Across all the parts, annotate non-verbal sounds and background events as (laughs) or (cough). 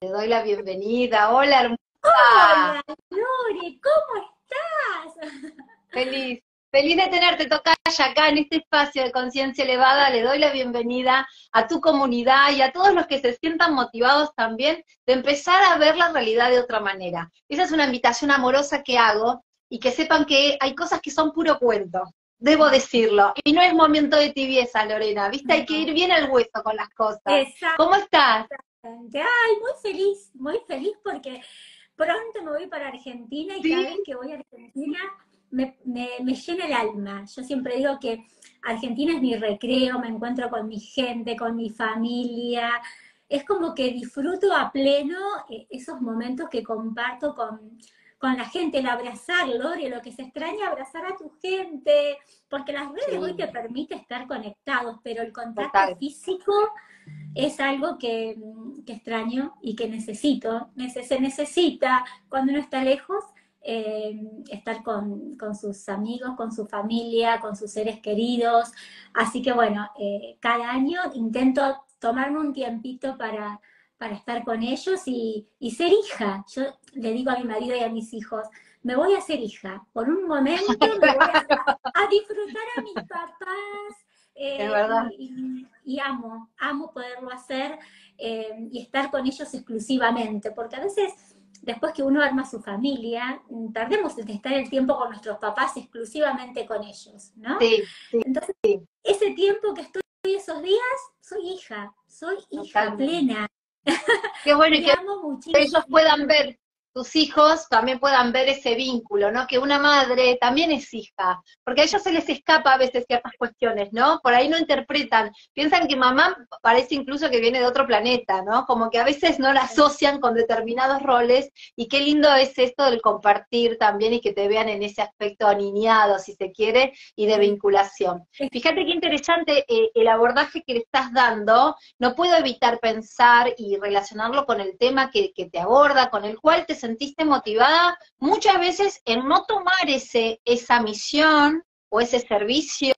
te doy la bienvenida. Hola, hermosa. Hola, Lore, ¿cómo estás? (laughs) Feliz, feliz de tenerte, Tocaya, acá en este espacio de conciencia elevada. Le doy la bienvenida a tu comunidad y a todos los que se sientan motivados también de empezar a ver la realidad de otra manera. Esa es una invitación amorosa que hago y que sepan que hay cosas que son puro cuento. Debo decirlo. Y no es momento de tibieza, Lorena. ¿Viste? Hay que ir bien al hueso con las cosas. Exacto. ¿Cómo estás? Ay, muy feliz, muy feliz porque pronto me voy para Argentina y Sí. cada vez que voy a Argentina me, me, me llena el alma. Yo siempre digo que Argentina es mi recreo, me encuentro con mi gente, con mi familia. Es como que disfruto a pleno eh, esos momentos que comparto con, con la gente, el abrazar, Lore, lo que se extraña, abrazar a tu gente, porque las redes Sí. hoy te permite estar conectados, pero el contacto Total. físico es algo que, mm, que extraño y que necesito. Nece- se necesita cuando uno está lejos eh, estar con, con sus amigos, con su familia, con sus seres queridos. Así que bueno, eh, cada año intento tomarme un tiempito para, para estar con ellos y, y ser hija. Yo le digo a mi marido y a mis hijos, me voy a ser hija. Por un momento me voy a, a disfrutar a mis papás. (laughs) eh, Es verdad. Y, y amo, amo poderlo hacer eh, y estar con ellos exclusivamente, porque a veces después que uno arma su familia, mm, perdemos de estar el tiempo con nuestros papás exclusivamente con ellos, ¿no? Sí, sí. Entonces, sí. ese tiempo que estoy esos días, soy hija, soy hija Totalmente. plena, Qué bueno que ellos puedan ver, tus hijos también puedan ver ese vínculo, ¿no? Que una madre también es hija, porque a ellos se les escapa a veces ciertas cuestiones, ¿no? Por ahí no interpretan, piensan que mamá parece incluso que viene de otro planeta, ¿no? Como que a veces no la asocian con determinados roles, y qué lindo es esto del compartir también y que te vean en ese aspecto aniñado, si se quiere, y de vinculación. Fíjate qué interesante eh, el abordaje que le estás dando, no puedo evitar pensar y relacionarlo con el tema que, que te aborda, con el cual te sentiste motivada muchas veces en no tomar ese, esa misión o ese servicio,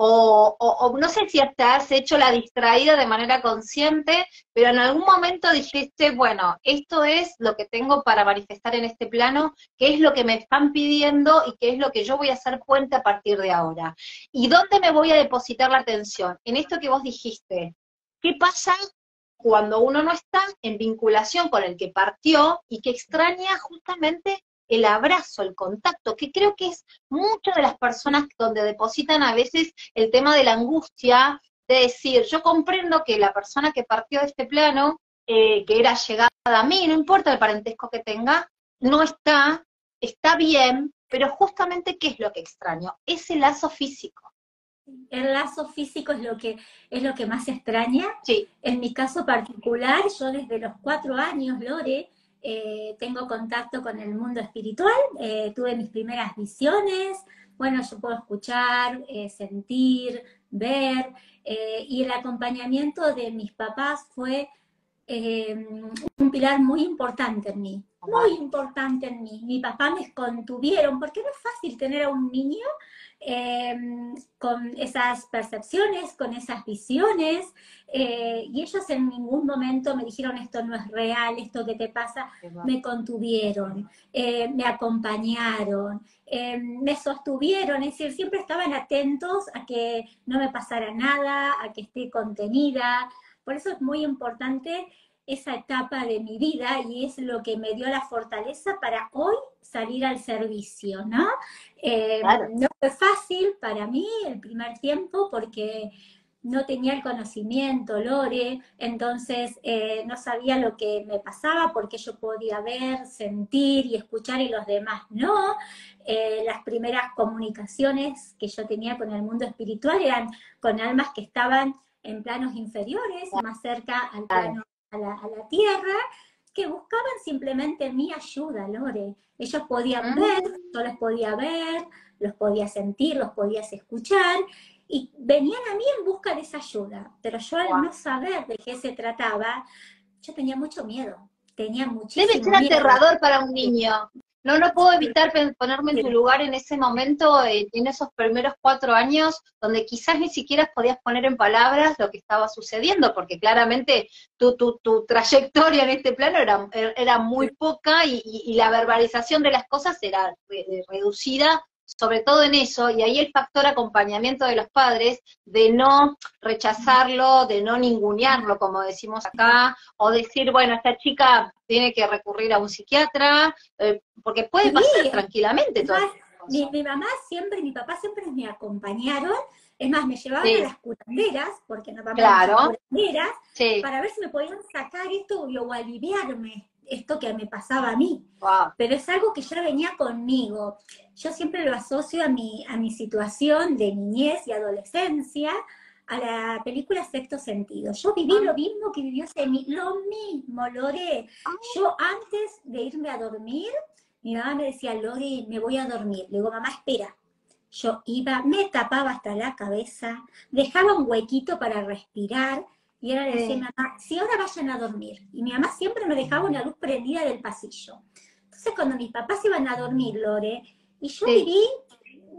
o, no sé si hasta has hecho la distraída de manera consciente, pero en algún momento dijiste, bueno, esto es lo que tengo para manifestar en este plano, qué es lo que me están pidiendo y qué es lo que yo voy a hacer puente a partir de ahora. ¿Y dónde me voy a depositar la atención? En esto que vos dijiste. ¿Qué pasa cuando uno no está en vinculación con el que partió y que extraña justamente el abrazo, el contacto, que creo que es muchas de las personas donde depositan a veces el tema de la angustia, de decir, yo comprendo que la persona que partió de este plano, eh, que era llegada a mí, no importa el parentesco que tenga, no está, está bien, pero justamente, ¿qué es lo que extraño? Ese lazo físico. El lazo físico es lo que es lo que más extraña. Sí, En mi caso particular, yo desde los cuatro años, Lore, eh, tengo contacto con el mundo espiritual, eh, tuve mis primeras visiones, bueno, yo puedo escuchar, eh, sentir, ver, eh, y el acompañamiento de mis papás fue eh, un pilar muy importante en mí, muy importante en mí. Mi papá me contuvieron, porque no es fácil tener a un niño eh, con esas percepciones, con esas visiones, eh, y ellos en ningún momento me dijeron esto no es real, esto que te pasa, me contuvieron, eh, me acompañaron, eh, me sostuvieron, es decir, siempre estaban atentos a que no me pasara nada, a que esté contenida. Por eso es muy importante esa etapa de mi vida y es lo que me dio la fortaleza para hoy salir al servicio, ¿no? Eh, Claro. No fue fácil para mí el primer tiempo porque no tenía el conocimiento, Lore, entonces eh, no sabía lo que me pasaba porque yo podía ver, sentir y escuchar y los demás no. Eh, las primeras comunicaciones que yo tenía con el mundo espiritual eran con almas que estaban en planos inferiores, más cerca al plano, a la, a la tierra, que buscaban simplemente mi ayuda, Lore. Ellos podían Mm. ver, yo los podía ver, los podía sentir, los podías escuchar, y venían a mí en busca de esa ayuda. Pero yo al Wow. no saber de qué se trataba, yo tenía mucho miedo, tenía muchísimo Debe ser miedo. aterrador para un niño. No, no puedo evitar ponerme en tu lugar en ese momento, eh, en esos primeros cuatro años, donde quizás ni siquiera podías poner en palabras lo que estaba sucediendo, porque claramente tu, tu, tu trayectoria en este plano era, era muy poca y, y, la verbalización de las cosas era reducida sobre todo en eso, y ahí el factor acompañamiento de los padres, de no rechazarlo, de no ningunearlo, como decimos acá, o decir, bueno, esta chica tiene que recurrir a un psiquiatra, eh, porque puede pasar tranquilamente todo. Mi, mi, mamá siempre, mi papá siempre me acompañaron, es más, me llevaban a las curanderas, porque no claro. a las curanderas, para ver si me podían sacar esto o aliviarme esto que me pasaba a mí. Pero es algo que ya venía conmigo. Yo siempre lo asocio a mi, a mi situación de niñez y adolescencia, a la película Sexto Sentido. Yo viví ah. lo mismo que vivió Semi, lo mismo, Lore. Ah. Yo antes de irme a dormir, mi mamá me decía, Lore, me voy a dormir. Le digo, mamá, espera. Yo iba, me tapaba hasta la cabeza, dejaba un huequito para respirar, y ahora le decía a mi mamá, si ahora vayan a dormir. Y mi mamá siempre me dejaba una luz prendida del pasillo. Entonces cuando mis papás iban a dormir, Lore, y yo viví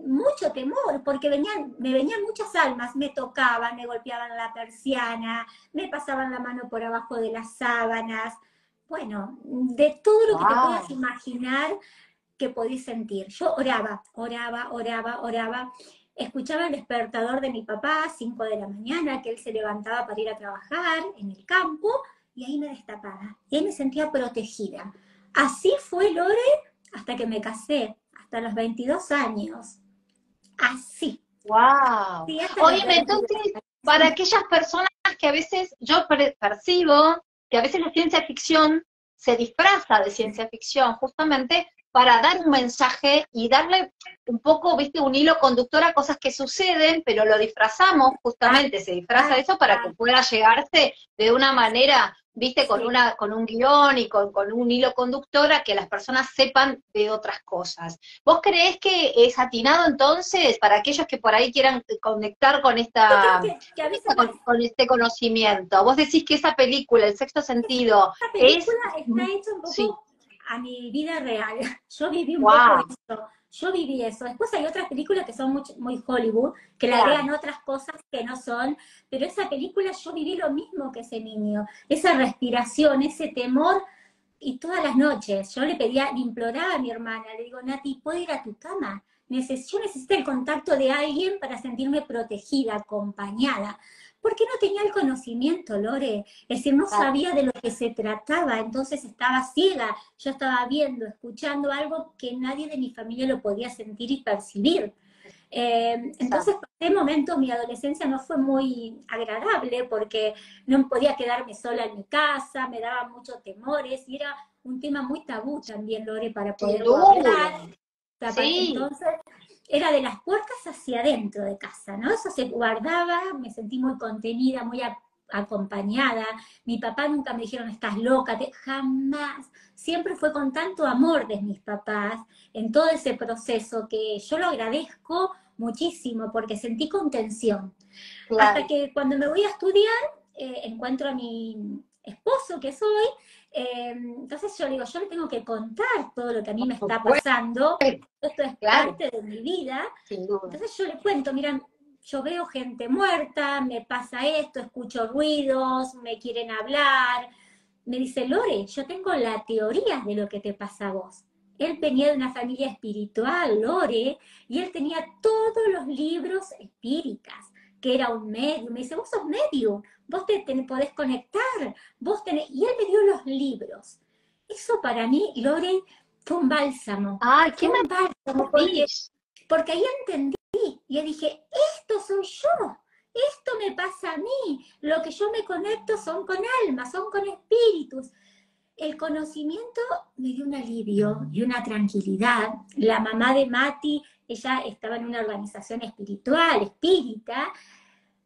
mucho temor, porque venían, me venían muchas almas, me tocaban, me golpeaban la persiana, me pasaban la mano por abajo de las sábanas, bueno, de todo lo que te puedas imaginar que podís sentir. Yo oraba, oraba, oraba, oraba, escuchaba el despertador de mi papá a 5 de la mañana, que él se levantaba para ir a trabajar en el campo, y ahí me destapaba. Y ahí me sentía protegida. Así fue Lore hasta que me casé, hasta los 22 años. Así. ¡Wow! Oye, entonces, para aquellas personas que a veces yo percibo que a veces la ciencia ficción se disfraza de ciencia ficción justamente para dar un mensaje y darle un poco, viste, un hilo conductor a cosas que suceden, pero lo disfrazamos justamente, se disfraza eso para que pueda llegarse de una manera, viste, con una, con un guion y con, un hilo conductor a que las personas sepan de otras cosas. ¿Vos creés que es atinado entonces para aquellos que por ahí quieran conectar con esta, con, este conocimiento? Vos decís que esa película, El sexto sentido, es, está hecha un poco a mi vida real. (laughs) Yo viví un poco eso. Yo viví eso. Después hay otras películas que son muy, muy Hollywood, que le agregan otras cosas que no son, pero esa película yo viví lo mismo que ese niño. Esa respiración, ese temor, y todas las noches yo le pedía, le imploraba a mi hermana, le digo, Nati, ¿puedo ir a tu cama? yo necesito el contacto de alguien para sentirme protegida, acompañada porque no tenía el conocimiento, Lore. Es decir, no sabía de lo que se trataba, entonces estaba ciega. Yo estaba viendo, escuchando algo que nadie de mi familia lo podía sentir y percibir. Eh, entonces, en ese momento mi adolescencia no fue muy agradable porque no podía quedarme sola en mi casa, me daban muchos temores y era un tema muy tabú también, Lore, para poder hablar. Entonces, era de las puertas hacia adentro de casa, ¿no? Eso se guardaba, me sentí muy contenida, muy acompañada. Mi papá nunca me dijeron, estás loca, jamás. Siempre fue con tanto amor de mis papás en todo ese proceso que yo lo agradezco muchísimo porque sentí contención. Hasta que cuando me voy a estudiar, eh, encuentro a mi esposo que soy, eh, entonces yo digo, yo le tengo que contar todo lo que a mí me está pasando, esto es parte de mi vida, entonces yo le cuento, miran, yo veo gente muerta, me pasa esto, escucho ruidos, me quieren hablar, me dice, Lore, yo tengo la teoría de lo que te pasa a vos. Él venía de una familia espiritual, Lore, y él tenía todos los libros espíritas que era un medio. Me dice, vos sos medio, vos te, podés conectar, vos tenés... Y él me dio los libros. Eso para mí, Lore, fue un bálsamo. ¡Ay, qué un bálsamo! Porque, porque ahí entendí, y dije, esto soy yo, esto me pasa a mí, lo que yo me conecto son con almas, son con espíritus. El conocimiento me dio un alivio y una tranquilidad. La mamá de Mati ella estaba en una organización espiritual, espírita,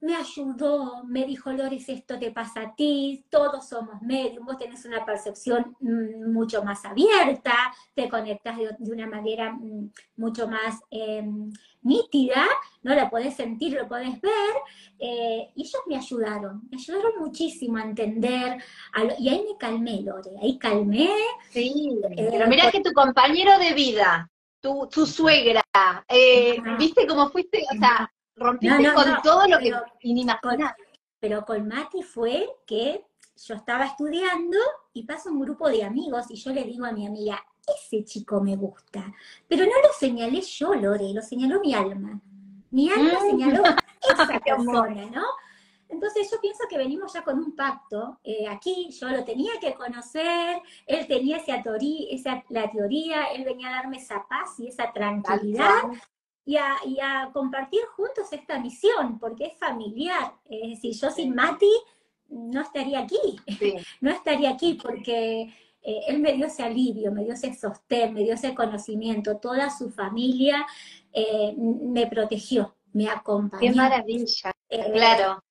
me ayudó, me dijo, Lores, esto te pasa a ti, todos somos medios, vos tenés una percepción mm, mucho más abierta, te conectas de, una manera mm, mucho más em, nítida, ¿no? La podés sentir, lo podés ver, eh, y ellos me ayudaron, me ayudaron muchísimo a entender, y ahí me calmé, Lore, ahí calmé. Sí, eh, pero mira que tu compañero de vida, tu, tu suegra, eh, ¿viste cómo fuiste? O sea, rompiste con todo lo que inimaginable. Pero con Mati fue que yo estaba estudiando y pasa un grupo de amigos y yo le digo a mi amiga, ese chico me gusta. Pero no lo señalé yo, Lore, lo señaló mi alma. Mi alma mm. señaló (laughs) esa persona, ¿no? Entonces yo pienso que venimos ya con un pacto. Eh, aquí yo lo tenía que conocer, él tenía esa teoría, esa, la teoría, él venía a darme esa paz y esa tranquilidad y a, compartir juntos esta misión, porque es familiar. Es decir, yo sin Mati no estaría aquí, (laughs) no estaría aquí porque eh, él me dio ese alivio, me dio ese sostén, me dio ese conocimiento, toda su familia eh, me protegió, me acompañó. Qué maravilla, eh, claro.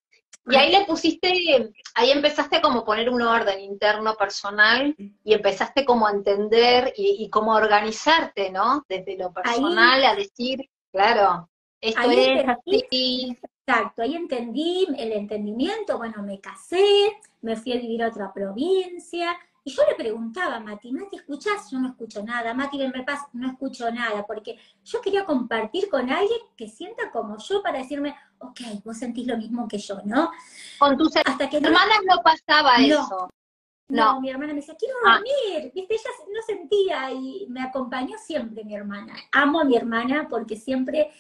Y ahí le pusiste, ahí empezaste como a poner un orden interno personal y empezaste como a entender y, como a organizarte, ¿no? Desde lo personal a decir, Claro, esto es así. Exacto, ahí entendí el entendimiento, bueno, me casé, me fui a vivir a otra provincia, y yo le preguntaba a Mati, Mati, ¿escuchás? Yo no escucho nada, Mati, ven, me pasa, no escucho nada, porque yo quería compartir con alguien que sienta como yo para decirme, ok, vos sentís lo mismo que yo, ¿no? Con tus Hasta que hermanas no, pasaba eso. No, mi hermana me decía, quiero ah. dormir, viste, ella no sentía y me acompañó siempre mi hermana. Amo a mi hermana porque siempre,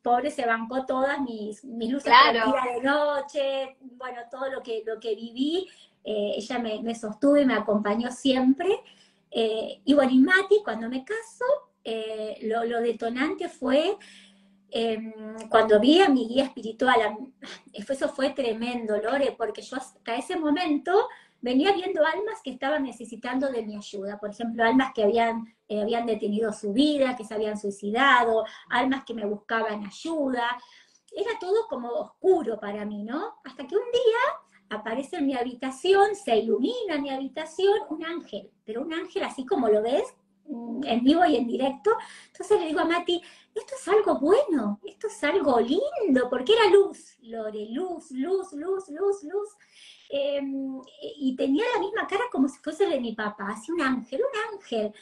pobre, se bancó todas mis, mis luces de noche, bueno, todo lo que, lo que viví, eh, ella me, sostuvo y me acompañó siempre. Eh, y bueno, y Mati, cuando me caso, eh, lo, lo, detonante fue em, cuando vi a mi guía espiritual, eso fue tremendo, Lore, porque yo hasta ese momento venía viendo almas que estaban necesitando de mi ayuda, por ejemplo, almas que habían, eh, habían detenido su vida, que se habían suicidado, almas que me buscaban ayuda. Era todo como oscuro para mí, ¿no? Hasta que un día aparece en mi habitación, se ilumina mi habitación un ángel, pero un ángel así como lo ves, mm, en vivo y en directo. Entonces le digo a Mati, esto es algo bueno, esto es algo lindo, porque era luz, Lore, luz, luz, luz, luz, luz. Em, y tenía la misma cara como si fuese de mi papá, así un ángel, un ángel.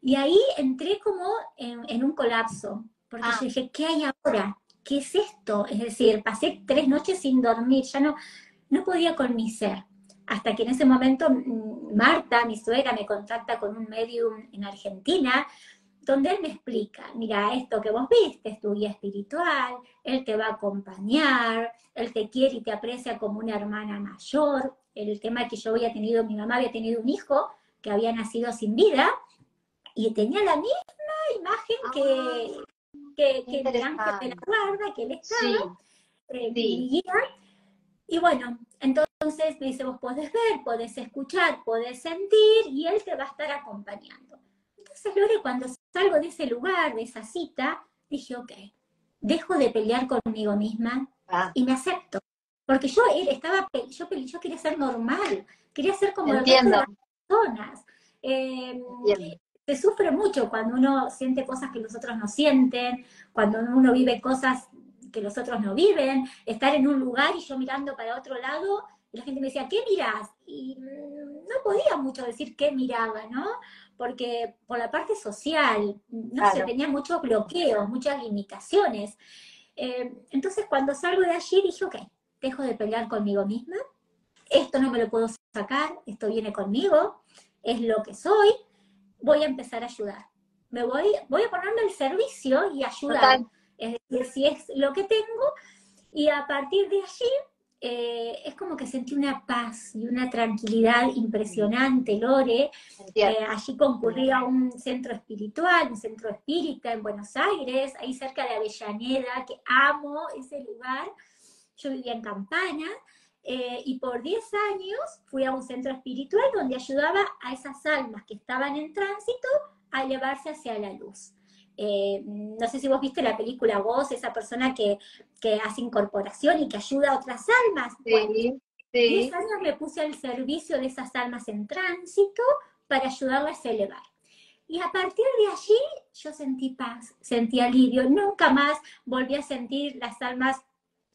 Y ahí entré como en, un colapso, porque ah. yo dije, ¿qué hay ahora? ¿Qué es esto? Es decir, pasé tres noches sin dormir, ya no, no podía con mi ser. Hasta que en ese momento mm, Marta, mi suegra, me contacta con un medium en Argentina, donde él me explica, mira, esto que vos viste es tu guía espiritual, él te va a acompañar, él te quiere y te aprecia como una hermana mayor. El tema que yo había tenido, mi mamá había tenido un hijo que había nacido sin vida y tenía la misma imagen que, ah, que, que el ángel de la guarda, que él estaba, eh, mi guía. Y bueno, entonces me dice, vos podés ver, podés escuchar, podés sentir y él te va a estar acompañando. Entonces, Lore, cuando salgo de ese lugar, de esa cita, dije, ok, dejo de pelear conmigo misma ah. y me acepto. Porque yo estaba, yo, yo quería ser normal, quería ser como las personas. Em, se sufre mucho cuando uno siente cosas que los otros no sienten, cuando uno vive cosas que los otros no viven, estar en un lugar y yo mirando para otro lado, y la gente me decía, ¿qué miras? Y mm, no podía mucho decir qué miraba, ¿no? Porque por la parte social, no se tenía muchos bloqueos, muchas limitaciones. Eh, entonces cuando salgo de allí dije, ok, dejo de pelear conmigo misma, esto no me lo puedo sacar, esto viene conmigo, es lo que soy, voy a empezar a ayudar. Me voy, voy a ponerme el servicio y ayudar. Es decir, si es lo que tengo, y a partir de allí eh, es como que sentí una paz y una tranquilidad impresionante, Lore. Eh, allí concurrí a un centro espiritual, un centro espírita en Buenos Aires, ahí cerca de Avellaneda, que amo ese lugar. Yo vivía en Campaña. Eh, y por 10 años fui a un centro espiritual donde ayudaba a esas almas que estaban en tránsito a elevarse hacia la luz. Eh, no sé si vos viste la película Vos, esa persona que, que hace incorporación y que ayuda a otras almas. Sí, sí. años me puse al servicio de esas almas en tránsito para ayudarlas a elevar. Y a partir de allí yo sentí paz, sentí alivio, nunca más volví a sentir las almas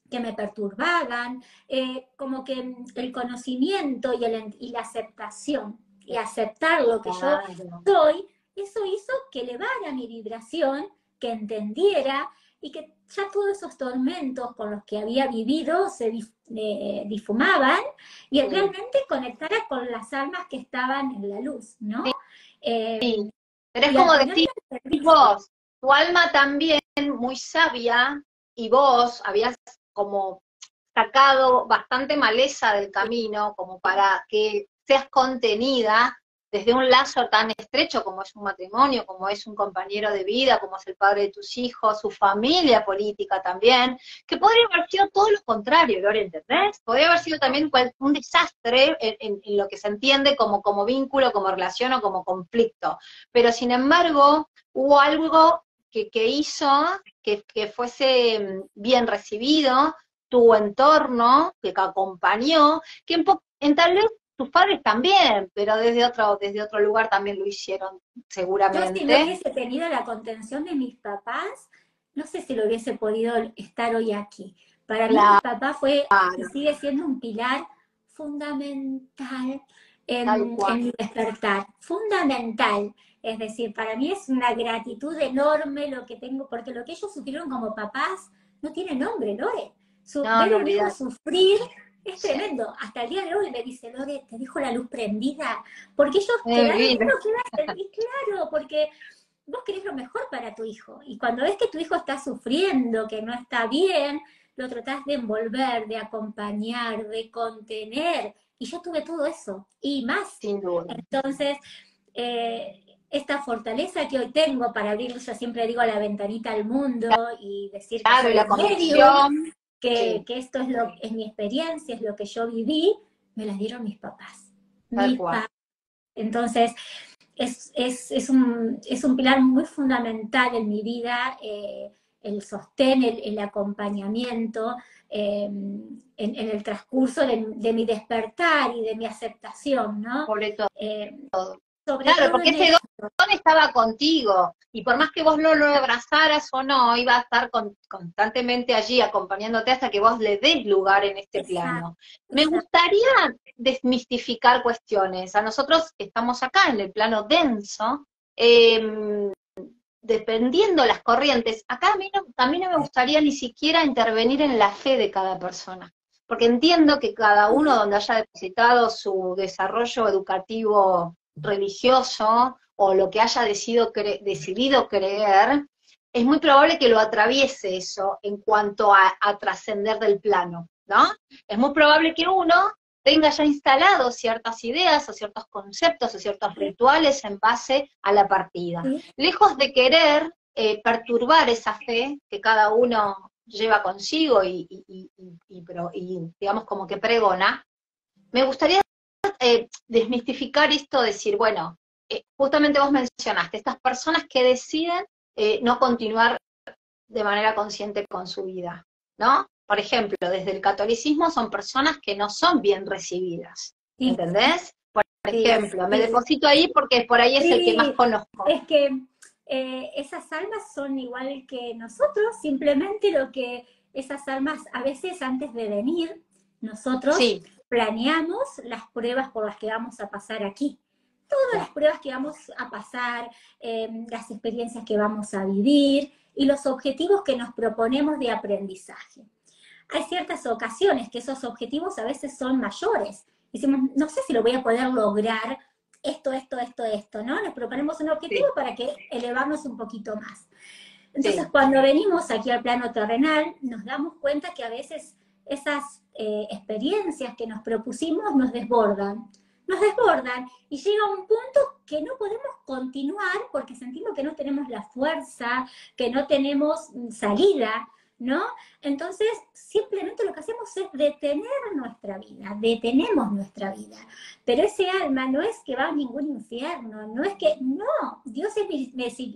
que me perturbaban, eh, como que el conocimiento y, el, y, la aceptación y aceptar lo que yo soy, eso hizo que elevara mi vibración, que entendiera y que ya todos esos tormentos con los que había vivido se eh, difumaban y realmente conectara con las almas que estaban en la luz, ¿no? Eh, pero es como decir, vos, tu alma también muy sabia y vos habías como sacado bastante maleza del camino como para que seas contenida desde un lazo tan estrecho como es un matrimonio, como es un compañero de vida, como es el padre de tus hijos, su familia política también, que podría haber sido todo lo contrario, Gloria, ¿entendés? Podría haber sido también un desastre en, lo que se entiende como, vínculo, como relación o como conflicto. Pero sin embargo, hubo algo que, hizo que, fuese mm, bien recibido, tu entorno, que acompañó, que en, en tal vez tus padres también, pero desde otro, desde otro lugar también lo hicieron, seguramente. Yo si no hubiese tenido la contención de mis papás, no sé si lo hubiese podido estar hoy aquí. Para mí mi papá fue, y sigue siendo un pilar fundamental en, mi despertar, fundamental. Es decir, para mí es una gratitud enorme lo que tengo, porque lo que ellos sufrieron como papás no tiene nombre, Lore. Su, no, sufrir es tremendo. Hasta el día de hoy me dice, Lore, te dejo la luz prendida. Porque ellos quedaron, claro, porque vos querés lo mejor para tu hijo. Y cuando ves que tu hijo está sufriendo, que no está bien, lo tratás de envolver, de acompañar, de contener. Y yo tuve todo eso, y más. Sin duda. Entonces, eh, esta fortaleza que hoy tengo para abrir, yo siempre digo, la ventanita al mundo y decir que la conexión que, esto es, lo, es mi experiencia, es lo que yo viví, me las dieron mis papás. Entonces, es, un, es, un, pilar muy fundamental en mi vida, eh, el sostén, el, acompañamiento em, en, el transcurso de, mi despertar y de mi aceptación, ¿no? Sobre todo. Eh, claro, porque ese don estaba contigo, y por más que vos no lo abrazaras o no, iba a estar constantemente allí acompañándote hasta que vos le des lugar en este plano. Me gustaría desmistificar cuestiones. A nosotros estamos acá en el plano denso, em, dependiendo las corrientes. Acá a mí, no, a mí no me gustaría ni siquiera intervenir en la fe de cada persona porque entiendo que cada uno donde haya depositado su desarrollo educativo religioso o lo que haya decidido, decidido creer, es muy probable que lo atraviese eso en cuanto a, trascender del plano, ¿no? Es muy probable que uno tenga ya instalado ciertas ideas o ciertos conceptos o ciertos rituales en base a la partida. Lejos de querer eh, perturbar esa fe que cada uno lleva consigo y, y, digamos como que pregona, me gustaría eh, desmistificar esto, decir, bueno, eh, justamente vos mencionaste, estas personas que deciden eh, no continuar de manera consciente con su vida, ¿no? Por ejemplo, desde el catolicismo son personas que no son bien recibidas, ¿entendés? Por ejemplo, me deposito ahí porque por ahí es el que más conozco. Es que esas almas son igual que nosotros, simplemente lo que esas almas a veces antes de venir, nosotros planeamos las pruebas por las que vamos a pasar aquí. Todas las pruebas que vamos a pasar, em, las experiencias que vamos a vivir y los objetivos que nos proponemos de aprendizaje. Hay ciertas ocasiones que esos objetivos a veces son mayores. Decimos, no sé si lo voy a poder lograr esto, esto, esto, esto, ¿no? Nos proponemos un objetivo para que elevamos un poquito más. Entonces, cuando venimos aquí al plano terrenal, nos damos cuenta que a veces esas eh, experiencias que nos propusimos nos desbordan, nos desbordan y llega un punto que no podemos continuar porque sentimos que no tenemos la fuerza, que no tenemos salida, ¿no? Entonces, simplemente lo que hacemos es detener nuestra vida, detenemos nuestra vida. Pero ese alma no es que va a ningún infierno, no es que, no, Dios es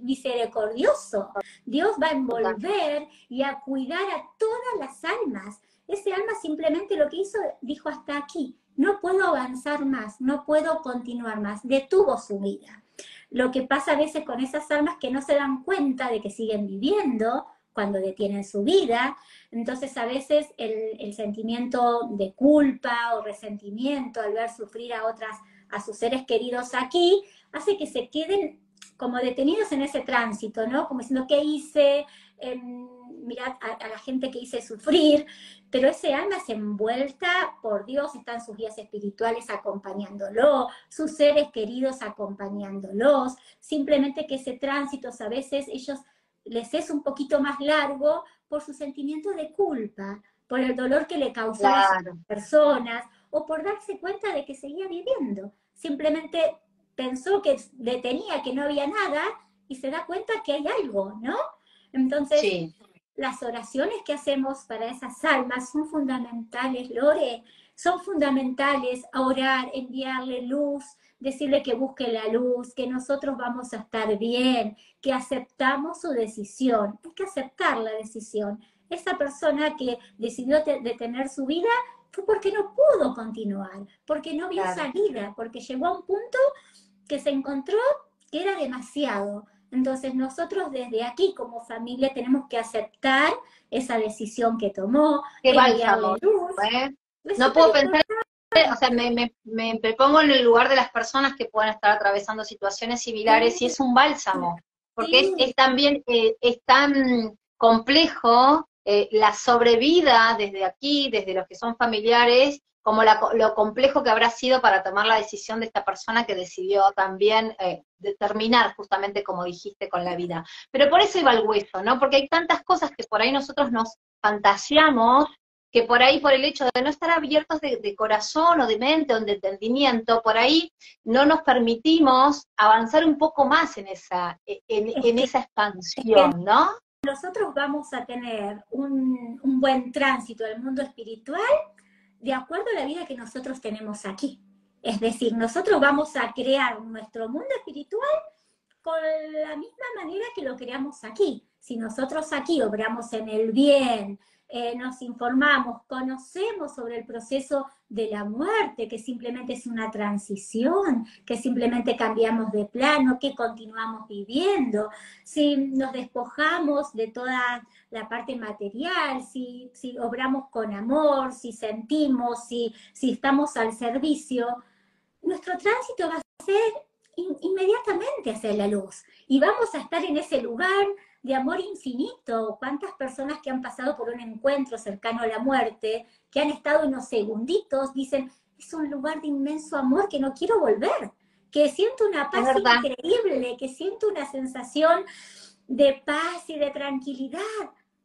misericordioso, Dios va a envolver y a cuidar a todas las almas. Ese alma simplemente lo que hizo, dijo hasta aquí, no puedo avanzar más, no puedo continuar más, detuvo su vida. Lo que pasa a veces con esas almas que no se dan cuenta de que siguen viviendo cuando detienen su vida, entonces a veces el, sentimiento de culpa o resentimiento al ver sufrir a otras, a sus seres queridos aquí, hace que se queden como detenidos en ese tránsito, ¿no? Como diciendo, ¿qué hice? Em, mirad a, la gente que hice sufrir, pero ese alma es envuelta por Dios, están sus guías espirituales acompañándolo, sus seres queridos acompañándolos, simplemente que ese tránsito a veces ellos les es un poquito más largo por su sentimiento de culpa, por el dolor que le causó a las personas, o por darse cuenta de que seguía viviendo. Simplemente pensó que detenía, que no había nada, y se da cuenta que hay algo, ¿no? Entonces, las oraciones que hacemos para esas almas son fundamentales, Lore, son fundamentales a orar, enviarle luz, decirle que busque la luz, que nosotros vamos a estar bien, que aceptamos su decisión. Hay que aceptar la decisión. Esa persona que decidió detener su vida fue porque no pudo continuar, porque no vio salida, porque llegó a un punto que se encontró que era demasiado. Entonces nosotros desde aquí como familia tenemos que aceptar esa decisión que tomó, Qué luz. ¿eh? No puedo pensar, o sea, me, me, me, pongo en el lugar de las personas que puedan estar atravesando situaciones similares y es un bálsamo, porque es, también, eh, es tan complejo eh, la sobrevida desde aquí, desde los que son familiares, como lo complejo que habrá sido para tomar la decisión de esta persona que decidió también eh, determinar justamente como dijiste con la vida. Pero por eso iba el hueso, ¿no? Porque hay tantas cosas que por ahí nosotros nos fantaseamos que por ahí, por el hecho de no estar abiertos de, corazón o de mente o de entendimiento, por ahí no nos permitimos avanzar un poco más en esa, en, esa expansión, ¿no? Nosotros vamos a tener un, un buen tránsito del mundo espiritual de acuerdo a la vida que nosotros tenemos aquí. Es decir, nosotros vamos a crear nuestro mundo espiritual con la misma manera que lo creamos aquí. Si nosotros aquí obramos en el bien, eh, nos informamos, conocemos sobre el proceso de la muerte, que simplemente es una transición, que simplemente cambiamos de plano, que continuamos viviendo, si nos despojamos de toda la parte material, si, si obramos con amor, si sentimos, si, si estamos al servicio, nuestro tránsito va a ser inmediatamente hacia la luz. Y vamos a estar en ese lugar de amor infinito. ¿Cuántas personas que han pasado por un encuentro cercano a la muerte, que han estado unos segunditos, dicen, es un lugar de inmenso amor que no quiero volver, que siento una paz increíble, que siento una sensación de paz y de tranquilidad.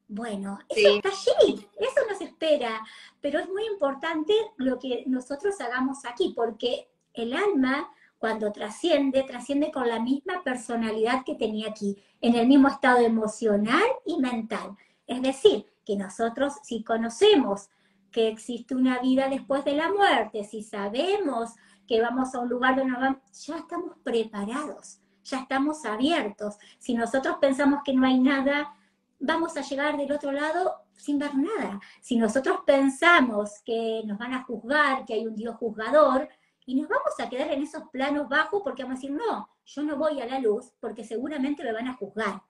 Bueno, eso está allí, eso nos espera, pero es muy importante lo que nosotros hagamos aquí, porque el alma cuando trasciende, trasciende con la misma personalidad que tenía aquí, en el mismo estado emocional y mental. Es decir, que nosotros si conocemos que existe una vida después de la muerte, si sabemos que vamos a un lugar donde vamos, ya estamos preparados, ya estamos abiertos. Si nosotros pensamos que no hay nada, vamos a llegar del otro lado sin ver nada. Si nosotros pensamos que nos van a juzgar, que hay un Dios juzgador, y nos vamos a quedar en esos planos bajos porque vamos a decir, no, yo no voy a la luz porque seguramente me van a juzgar.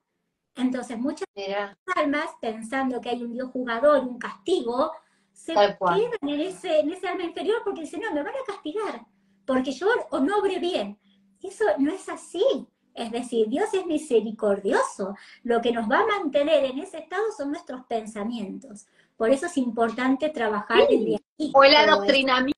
Entonces muchas almas, pensando que hay un Dios jugador, un castigo, se quedan en ese, en ese alma inferior porque dicen, no, me van a castigar, porque yo o no obré bien. Eso no es así. Es decir, Dios es misericordioso. Lo que nos va a mantener en ese estado son nuestros pensamientos. Por eso es importante trabajar desde aquí. O el adoctrinamiento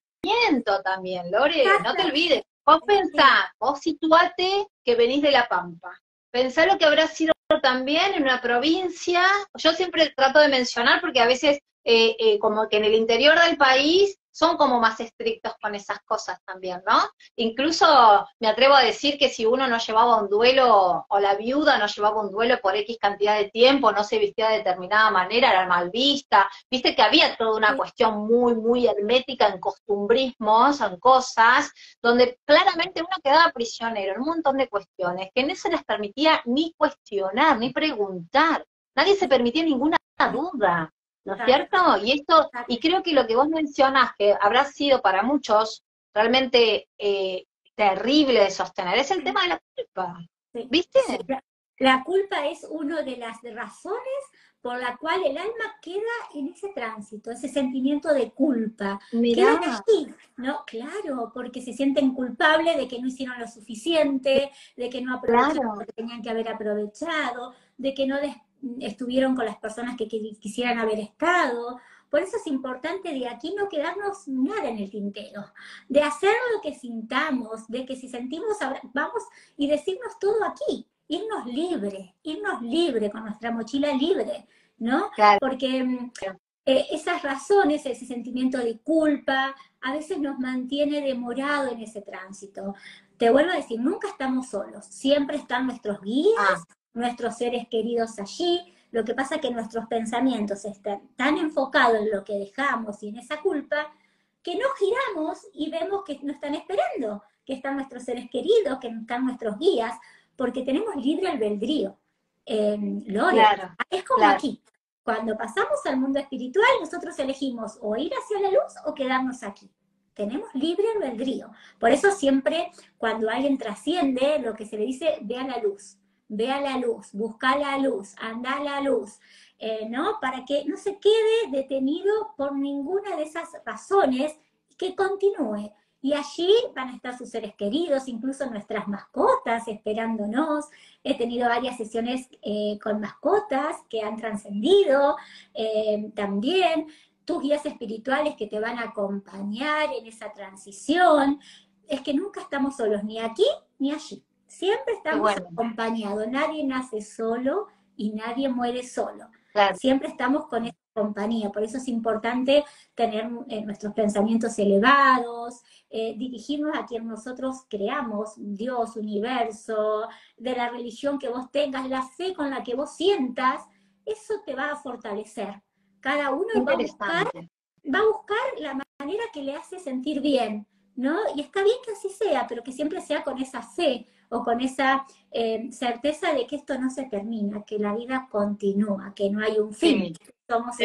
también, Lore, no te olvides. Vos pensá, vos situate que venís de La Pampa. Pensá lo que habrá sido también en una provincia. Yo siempre trato de mencionar porque a veces eh, eh, como que en el interior del país son como más estrictos con esas cosas también, ¿no? Incluso me atrevo a decir que si uno no llevaba un duelo, o la viuda no llevaba un duelo por X cantidad de tiempo, no se vistía de determinada manera, era mal vista, viste que había toda una cuestión muy, muy hermética en costumbrismos, en cosas, donde claramente uno quedaba prisionero en un montón de cuestiones, que no se les permitía ni cuestionar, ni preguntar, nadie se permitía ninguna duda. ¿No es cierto? Y esto, y creo que lo que vos mencionas, que habrá sido para muchos realmente eh, terrible de sostener, es el tema de la culpa. ¿Viste? La, culpa es una de las razones por la cual el alma queda en ese tránsito, ese sentimiento de culpa. Quedan así, ¿no? Claro, porque se sienten culpables de que no hicieron lo suficiente, de que no aprovecharon lo que tenían que haber aprovechado, de que no estuvieron con las personas que, quisieran haber estado. Por eso es importante de aquí no quedarnos nada en el tintero, de hacer lo que sintamos, de que si sentimos, vamos y decirnos todo aquí, irnos libre, irnos libre, con nuestra mochila libre, ¿no? Porque eh, esas razones, ese sentimiento de culpa, a veces nos mantiene demorado en ese tránsito. Te vuelvo a decir, nunca estamos solos, siempre están nuestros guías, ah nuestros seres queridos allí. Lo que pasa es que nuestros pensamientos están tan enfocados en lo que dejamos y en esa culpa, que no giramos y vemos que nos están esperando, que están nuestros seres queridos, que están nuestros guías, porque tenemos libre albedrío. Eh, Lore, es como aquí. Cuando pasamos al mundo espiritual, nosotros elegimos o ir hacia la luz o quedarnos aquí. Tenemos libre albedrío. Por eso siempre cuando alguien trasciende, lo que se le dice, ve a la luz ve a la luz, busca la luz, anda a la luz, eh, ¿no? Para que no se quede detenido por ninguna de esas razones y que continúe. Y allí van a estar sus seres queridos, incluso nuestras mascotas esperándonos. He tenido varias sesiones eh, con mascotas que han trascendido eh, también. Tus guías espirituales que te van a acompañar en esa transición. Es que nunca estamos solos, ni aquí ni allí. Siempre estamos acompañados, nadie nace solo y nadie muere solo. Siempre estamos con esa compañía, por eso es importante tener eh, nuestros pensamientos elevados, eh, dirigirnos a quien nosotros creamos, Dios, universo, de la religión que vos tengas, la fe con la que vos sientas, eso te va a fortalecer. Cada uno va a, buscar, va a buscar la manera que le hace sentir bien, ¿no? Y está bien que así sea, pero que siempre sea con esa fe, o con esa eh, certeza de que esto no se termina, que la vida continúa, que no hay un fin, somos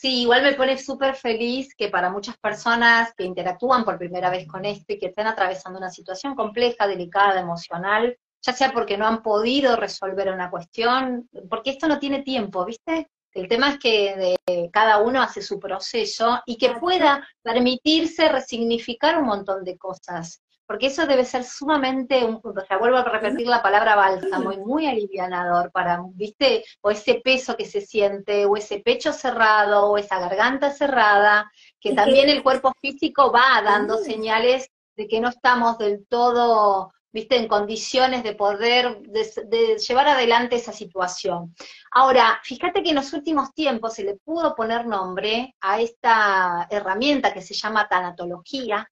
Sí, igual me pone súper feliz que para muchas personas que interactúan por primera vez con esto y que estén atravesando una situación compleja, delicada, emocional, ya sea porque no han podido resolver una cuestión, porque esto no tiene tiempo, ¿viste? El tema es que cada uno hace su proceso y que pueda permitirse resignificar un montón de cosas porque eso debe ser sumamente, o sea, vuelvo a repetir la palabra bálsamo, y muy alivianador para, viste, o ese peso que se siente, o ese pecho cerrado, o esa garganta cerrada, que también el cuerpo físico va dando señales de que no estamos del todo, viste, en condiciones de poder, de, llevar adelante esa situación. Ahora, fíjate que en los últimos tiempos se le pudo poner nombre a esta herramienta que se llama tanatología,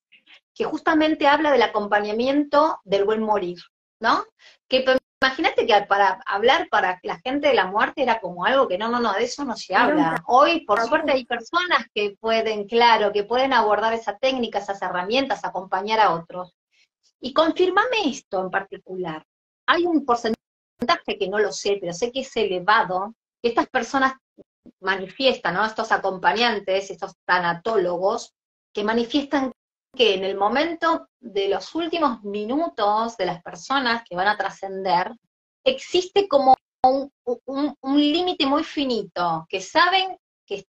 que justamente habla del acompañamiento del buen morir, ¿no? Que imagínate que para hablar para la gente de la muerte era como algo que no, no, no, de eso no se habla. Hoy, por suerte, hay personas que pueden, claro, que pueden abordar esa técnica, esas herramientas, acompañar a otros. Y confirmame esto en particular. Hay un porcentaje que no lo sé, pero sé que es elevado, que estas personas manifiestan, ¿no? Estos acompañantes, estos tanatólogos, que manifiestan que en el momento de los últimos minutos de las personas que van a trascender, existe como un, límite muy finito, que saben que,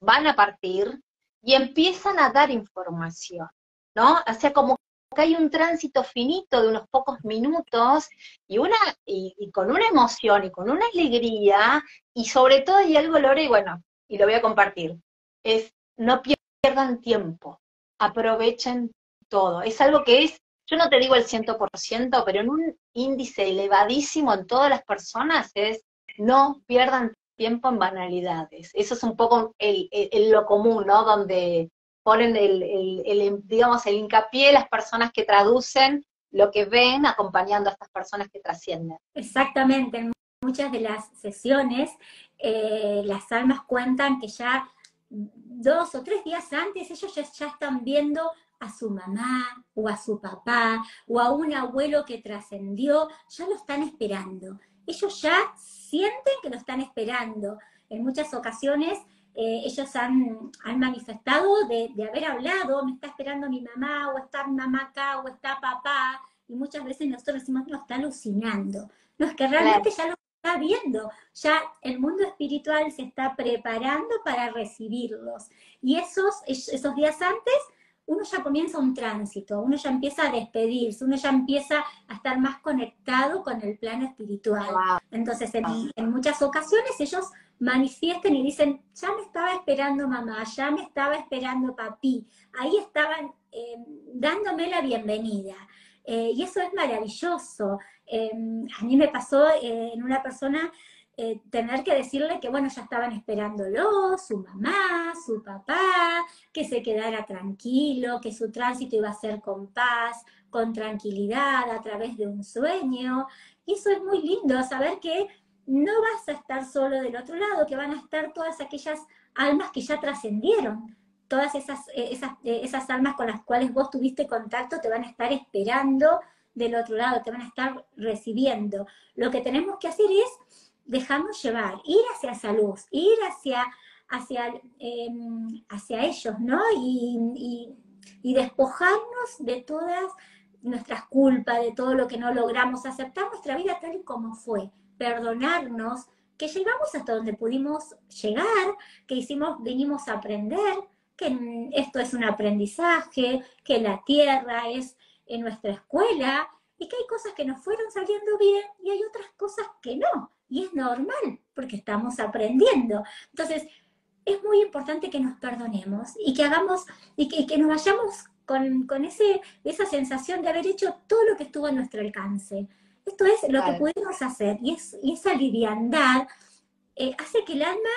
van a partir y empiezan a dar información, ¿no? O sea, como que hay un tránsito finito de unos pocos minutos y una y, con una emoción y con una alegría y sobre todo hay algo Lore y bueno y lo voy a compartir es no pierdan tiempo aprovechen todo. Es algo que es, yo no te digo el 100%, pero en un índice elevadísimo en todas las personas es no pierdan tiempo en banalidades. Eso es un poco el, lo común, ¿no? Donde ponen el, digamos, el hincapié las personas que traducen lo que ven acompañando a estas personas que trascienden. Exactamente, en muchas de las sesiones eh, las almas cuentan que ya dos o tres días antes ellos ya, ya están viendo a su mamá o a su papá o a un abuelo que trascendió, ya lo están esperando. Ellos ya sienten que lo están esperando. En muchas ocasiones eh, ellos han, han manifestado de, de, haber hablado, me está esperando mi mamá, o está mi mamá acá, o está papá, y muchas veces nosotros decimos, no, está alucinando. No, es que realmente ya lo está viendo, ya el mundo espiritual se está preparando para recibirlos. Y esos, esos días antes uno ya comienza un tránsito, uno ya empieza a despedirse, uno ya empieza a estar más conectado con el plano espiritual. Entonces, en, muchas ocasiones ellos manifiestan y dicen, ya me estaba esperando mamá, ya me estaba esperando papi, ahí estaban eh, dándome la bienvenida. Eh, y eso es maravilloso. Em, a mí me pasó eh, en una persona eh, tener que decirle que, bueno, ya estaban esperándolo, su mamá, su papá, que se quedara tranquilo, que su tránsito iba a ser con paz, con tranquilidad, a través de un sueño. Y eso es muy lindo, saber que no vas a estar solo del otro lado, que van a estar todas aquellas almas que ya trascendieron. Todas esas, eh, esas, eh, esas almas con las cuales vos tuviste contacto te van a estar esperando del otro lado, te van a estar recibiendo. Lo que tenemos que hacer es dejarnos llevar, ir hacia esa luz, ir hacia, hacia, em, hacia ellos, ¿no? Y, despojarnos de todas nuestras culpas, de todo lo que no logramos, aceptar nuestra vida tal y como fue, perdonarnos, que llegamos hasta donde pudimos llegar, que hicimos, venimos a aprender, que esto es un aprendizaje, que la tierra es en nuestra escuela, y que hay cosas que nos fueron saliendo bien y hay otras cosas que no y es normal, porque estamos aprendiendo. Entonces, es muy importante que nos perdonemos y que hagamos, y que, nos vayamos con, ese, esa sensación de haber hecho todo lo que estuvo a nuestro alcance. Esto es lo que pudimos hacer, y, es, esa liviandad eh, hace que el alma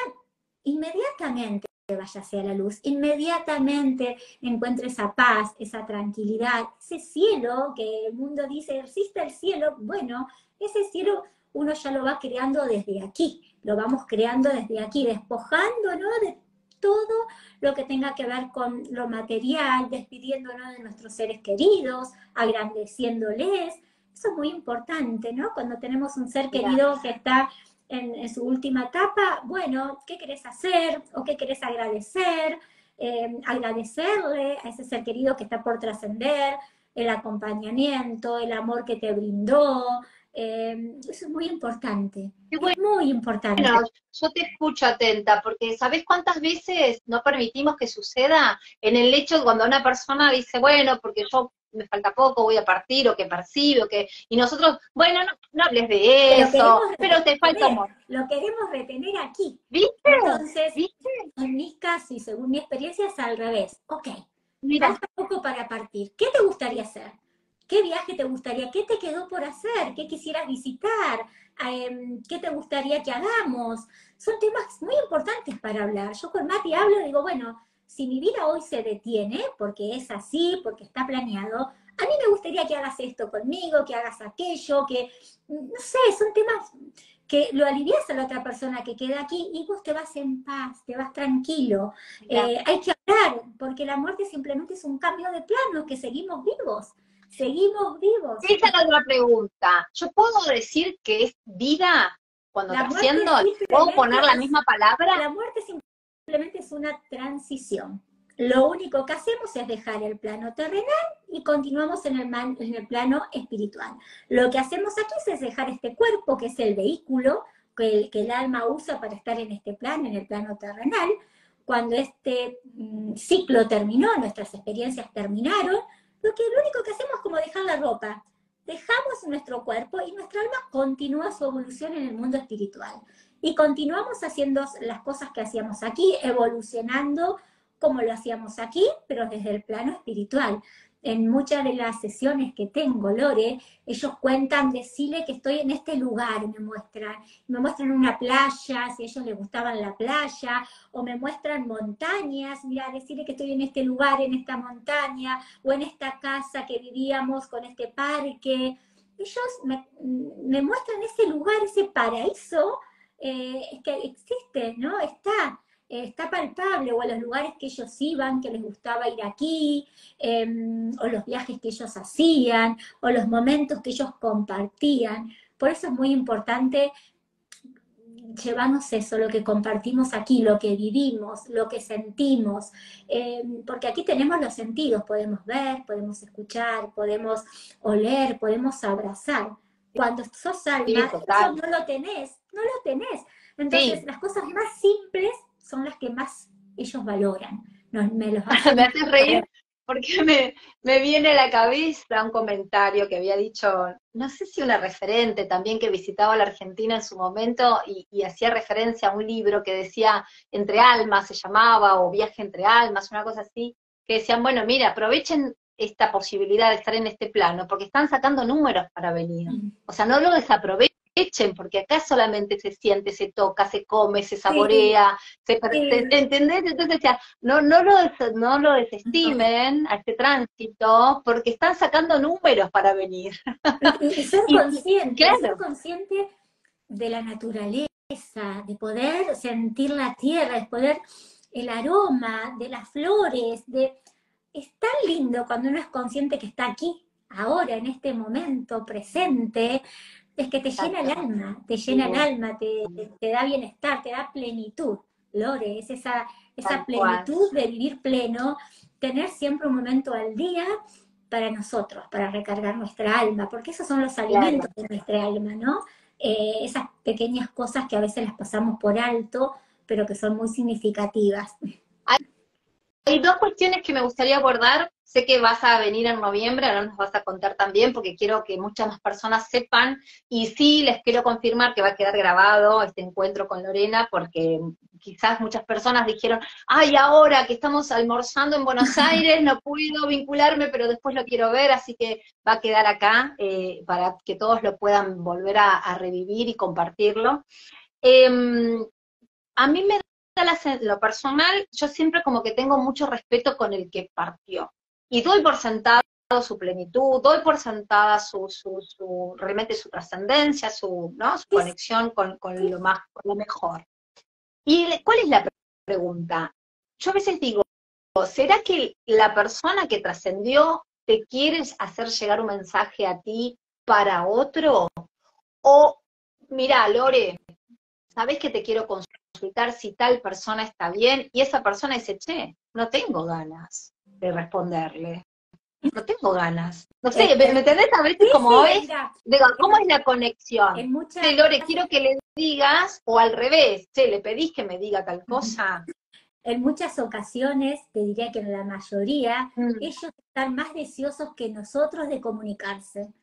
inmediatamente vaya hacia la luz, inmediatamente encuentre esa paz, esa tranquilidad, ese cielo que el mundo dice, existe el cielo, bueno, ese cielo uno ya lo va creando desde aquí, lo vamos creando desde aquí, despojándonos de todo lo que tenga que ver con lo material, despidiéndonos de nuestros seres queridos, agradeciéndoles. Eso es muy importante, ¿no? Cuando tenemos un ser querido que está en, su última etapa, bueno, ¿qué querés hacer o qué querés agradecer? Eh, agradecerle a ese ser querido que está por trascender, el acompañamiento, el amor que te brindó, Em, eso es muy importante. muy importante. Bueno, yo te escucho atenta, porque ¿sabes cuántas veces no permitimos que suceda en el hecho cuando una persona dice, bueno, porque yo me falta poco, voy a partir, o que percibo, que, y nosotros, bueno, no, hables de eso, pero, te falta amor. Lo queremos retener aquí. ¿Viste? Entonces, en mis casos y según mi experiencia es al revés. Ok, Mira. falta poco para partir. ¿Qué te gustaría hacer? ¿Qué viaje te gustaría? ¿Qué te quedó por hacer? ¿Qué quisieras visitar? Em, ¿Qué te gustaría que hagamos? Son temas muy importantes para hablar. Yo con Mati hablo y digo, bueno, si mi vida hoy se detiene, porque es así, porque está planeado, a mí me gustaría que hagas esto conmigo, que hagas aquello, que, no sé, son temas que lo alivias a la otra persona que queda aquí y vos te vas en paz, te vas tranquilo. Eh, hay que hablar, porque la muerte simplemente es un cambio de plano, que seguimos vivos seguimos vivos. Esa es otra pregunta. ¿Yo puedo decir que es vida cuando la haciendo? ¿Puedo poner la misma palabra? La muerte simplemente es una transición. Lo único que hacemos es dejar el plano terrenal y continuamos en el, plano espiritual. Lo que hacemos aquí es dejar este cuerpo, que es el vehículo que el, que el alma usa para estar en este plano, en el plano terrenal. Cuando este mm, ciclo terminó, nuestras experiencias terminaron, lo que lo único que hacemos es como dejar la ropa. Dejamos nuestro cuerpo y nuestra alma continúa su evolución en el mundo espiritual. Y continuamos haciendo las cosas que hacíamos aquí, evolucionando como lo hacíamos aquí, pero desde el plano espiritual. en muchas de las sesiones que tengo, Lore, ellos cuentan, decirle que estoy en este lugar me muestran, me muestran una playa, si a ellos les gustaban la playa, o me muestran montañas, mira, decirle que estoy en este lugar, en esta montaña, o en esta casa que vivíamos con este parque. Ellos me, me muestran ese lugar, ese paraíso eh, que existe, ¿no? Está. Eh, está palpable, o a los lugares que ellos iban, que les gustaba ir aquí, em, o los viajes que ellos hacían, o los momentos que ellos compartían. Por eso es muy importante llevarnos eso, lo que compartimos aquí, lo que vivimos, lo que sentimos, em, porque aquí tenemos los sentidos, podemos ver, podemos escuchar, podemos oler, podemos abrazar. Cuando sos alma, eso no lo tenés, no lo tenés. Entonces, las cosas más simples son las que más ellos valoran. me los (laughs) me hace reír porque (laughs) me, me, viene a la cabeza un comentario que había dicho, no sé si una referente también que visitaba la Argentina en su momento y, y, hacía referencia a un libro que decía Entre Almas, se llamaba, o Viaje entre Almas, una cosa así, que decían, bueno, mira, aprovechen esta posibilidad de estar en este plano, porque están sacando números para venir. O sea, no lo desaprovechen echen, porque acá solamente se siente, se toca, se come, se saborea, se, ¿entendés? Entonces decía, no, no, lo, no lo desestimen a este tránsito, porque están sacando números para venir. Y, ser (laughs) consciente, ser consciente de la naturaleza, de poder sentir la tierra, de poder el aroma de las flores, de es tan lindo cuando uno es consciente que está aquí, ahora, en este momento presente, es que te llena el alma, te llena el alma, te, da bienestar, te da plenitud. Lore, es esa, esa plenitud de vivir pleno, tener siempre un momento al día para nosotros, para recargar nuestra alma, porque esos son los alimentos de nuestra alma, ¿no? Eh, esas pequeñas cosas que a veces las pasamos por alto, pero que son muy significativas. Hay dos cuestiones que me gustaría abordar. Sé que vas a venir en noviembre, ahora nos vas a contar también, porque quiero que muchas más personas sepan. Y sí, les quiero confirmar que va a quedar grabado este encuentro con Lorena, porque quizás muchas personas dijeron, ay, ahora que estamos almorzando en Buenos (laughs) Aires, no puedo vincularme, pero después lo quiero ver, así que va a quedar acá eh, para que todos lo puedan volver a, revivir y compartirlo. Em, a mí me lo personal, yo siempre como que tengo mucho respeto con el que partió. Y doy por sentado su plenitud, doy por sentada su, su, su realmente su trascendencia, su, ¿no? su conexión con, con, lo más, con lo mejor. ¿Y cuál es la pregunta? Yo a veces digo, ¿será que la persona que trascendió te quiere hacer llegar un mensaje a ti para otro? O, mira, Lore, ¿sabes que te quiero consultar? consultar si tal persona está bien y esa persona dice, che, no tengo ganas de responderle. No tengo ganas. No sé, ¿me, entendés a veces cómo es? Digo, ¿cómo es la conexión? En Lore, quiero que le digas, o al revés, che, le pedís que me diga tal cosa. En muchas ocasiones, te diría que en la mayoría, mm. ellos están más deseosos que nosotros de comunicarse.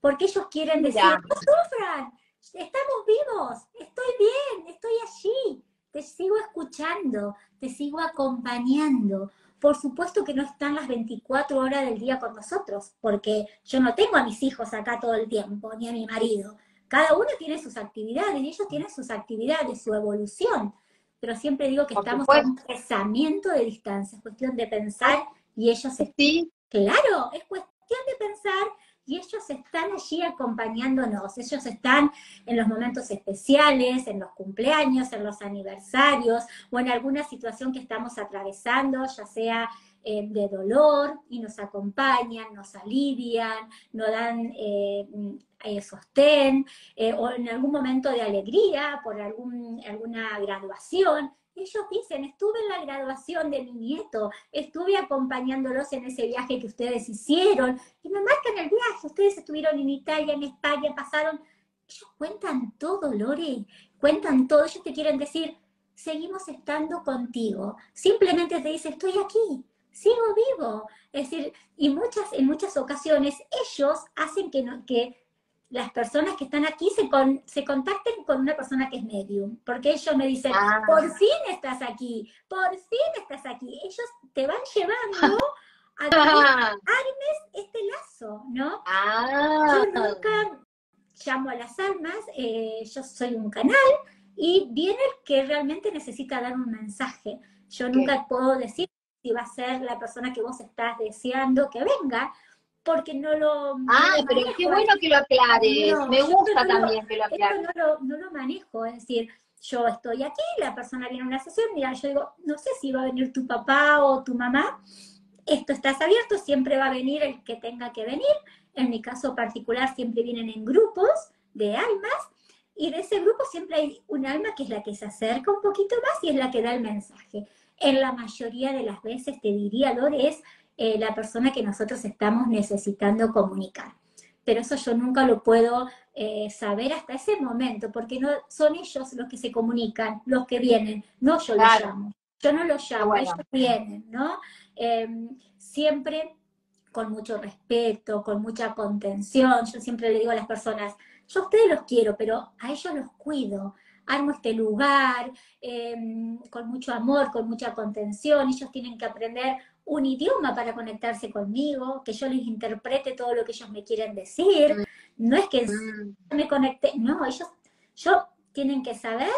Porque ellos quieren decir, no sufran, estamos vivos, estoy bien, estoy allí, te sigo escuchando, te sigo acompañando. Por supuesto que no están las 24 horas del día con nosotros, porque yo no tengo a mis hijos acá todo el tiempo, ni a mi marido. Cada uno tiene sus actividades, y ellos tienen sus actividades, su evolución. Pero siempre digo que estamos en un pensamiento de distancia, es cuestión de pensar y ellos... Sí. Claro, es cuestión de pensar y ellos están allí acompañándonos, ellos están en los momentos especiales, en los cumpleaños, en los aniversarios o en alguna situación que estamos atravesando, ya sea eh, de dolor, y nos acompañan, nos alivian, nos dan eh, eh, sostén, o en algún momento de alegría por algún, alguna graduación, ellos dicen, estuve en la graduación de mi nieto, estuve acompañándolos en ese viaje que ustedes hicieron, y me marcan el viaje, ustedes estuvieron en Italia, en España, pasaron, ellos cuentan todo, Lore, cuentan todo, ellos te quieren decir, seguimos estando contigo, simplemente te dicen, estoy aquí, sigo vivo, es decir, y muchas, en muchas ocasiones ellos hacen que, no, que las personas que están aquí se, se contacten con una persona que es medium, porque ellos me dicen, ah. por fin estás aquí, por fin estás aquí. Ellos te van llevando (laughs) a que (laughs) armes este lazo, ¿no? Ah. Yo nunca llamo a las almas, eh, yo soy un canal y viene el que realmente necesita dar un mensaje. Yo nunca puedo decir si va a ser la persona que vos estás deseando que venga, porque no lo... Ah, pero qué bueno que lo aclares, me gusta también que lo aclares. Esto no lo, no lo manejo, es decir, yo estoy aquí, la persona viene a una sesión, mira, yo digo, no sé si va a venir tu papá o tu mamá, esto estás abierto, siempre va a venir el que tenga que venir, en mi caso particular siempre vienen en grupos de almas, y de ese grupo siempre hay un alma que es la que se acerca un poquito más y es la que da el mensaje. En la mayoría de las veces, te diría, Lore, es eh, la persona que nosotros estamos necesitando comunicar. Pero eso yo nunca lo puedo eh, saber hasta ese momento, porque no son ellos los que se comunican, los que vienen, no yo los llamo. Yo no los llamo, ellos vienen, ¿no? Em, siempre con mucho respeto, con mucha contención. Yo siempre le digo a las personas, yo a ustedes los quiero, pero a ellos los cuido. Armo este lugar em, con mucho amor, con mucha contención. Ellos tienen que aprender un idioma para conectarse conmigo, que yo les interprete todo lo que ellos me quieren decir. Mm. No es que mm. me conecte, no, ellos, yo tienen que saber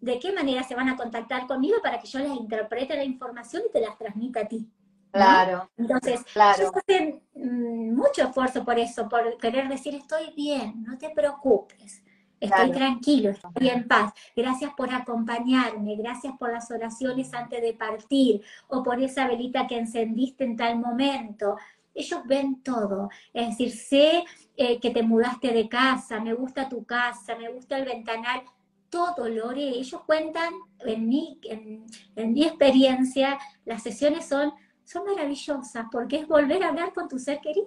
de qué manera se van a contactar conmigo para que yo les interprete la información y te las transmita a ti. Claro. Entonces, claro. yo hace mm, mucho esfuerzo por eso, por querer decir estoy bien, no te preocupes. Estoy tranquilo, estoy en paz. Gracias por acompañarme, gracias por las oraciones antes de partir o por esa velita que encendiste en tal momento. Ellos ven todo, es decir, sé eh, que te mudaste de casa, me gusta tu casa, me gusta el ventanal, todo, Lore, ellos cuentan, en mi, en mi experiencia, las sesiones son son maravillosas porque es volver a hablar con tu ser querido.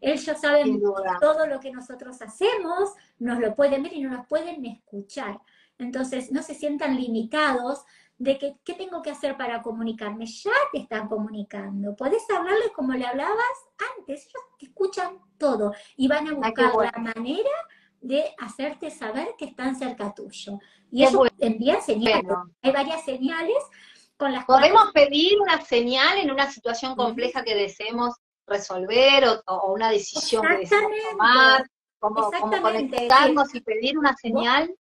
Ellos saben todo lo que nosotros hacemos, nos lo pueden ver y nos lo pueden escuchar. Entonces, no se sientan limitados de que, qué tengo que hacer para comunicarme. Ya te están comunicando. Podés hablarles como le hablabas antes. Ellos te escuchan todo y van a buscar la manera de hacerte saber que están cerca tuyo. Y eso envía señales. Hay varias señales ¿Podemos pedir una señal en una situación compleja que deseemos resolver o, una decisión que deseemos tomar? ¿Cómo, conectarnos y pedir una señal?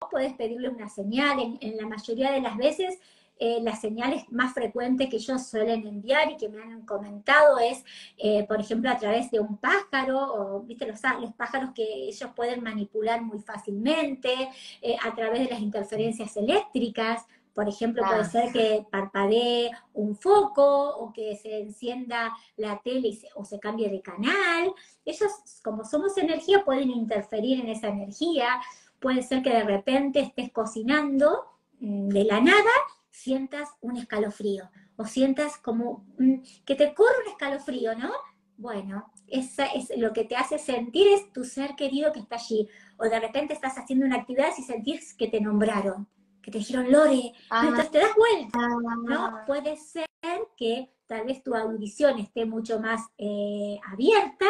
Vos podés pedirle una señal, en, la mayoría de las veces eh, las señales más frecuentes que ellos suelen enviar y que me han comentado es, eh, por ejemplo, a través de un pájaro, o viste los, los pájaros que ellos pueden manipular muy fácilmente, eh, a través de las interferencias eléctricas, por ejemplo, puede ser que parpadee un foco o que se encienda la tele o se cambie de canal. Ellos, como somos energía, pueden interferir en esa energía. Puede ser que de repente estés cocinando mm, de la nada, sientas un escalofrío o sientas como que te corre un escalofrío, ¿no? Bueno, esa es lo que te hace sentir es tu ser querido que está allí. O de repente estás haciendo una actividad y sentís que te nombraron que te dijeron Lore, ah. entonces te das vuelta, ¿no? Ah. Puede ser que tal vez tu audición esté mucho más eh, abierta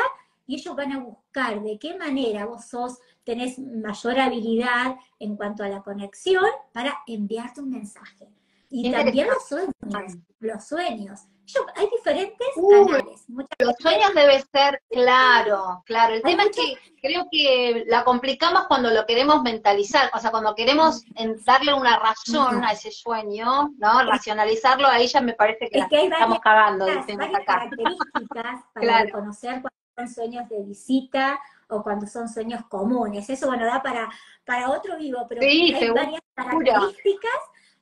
y ellos van a buscar de qué manera vos sos, tenés mayor habilidad en cuanto a la conexión para enviarte un mensaje. Y también los sueños, los sueños hay diferentes canales. los sueños debe ser claro, claro. El tema es que creo que la complicamos cuando lo queremos mentalizar, o sea, cuando queremos darle una razón a ese sueño, ¿no? Racionalizarlo, ahí ya me parece que, estamos cagando, dicen acá. características (laughs) para reconocer cuando son sueños de visita o cuando son sueños comunes. Eso, bueno, da para, para otro vivo, pero hay varias características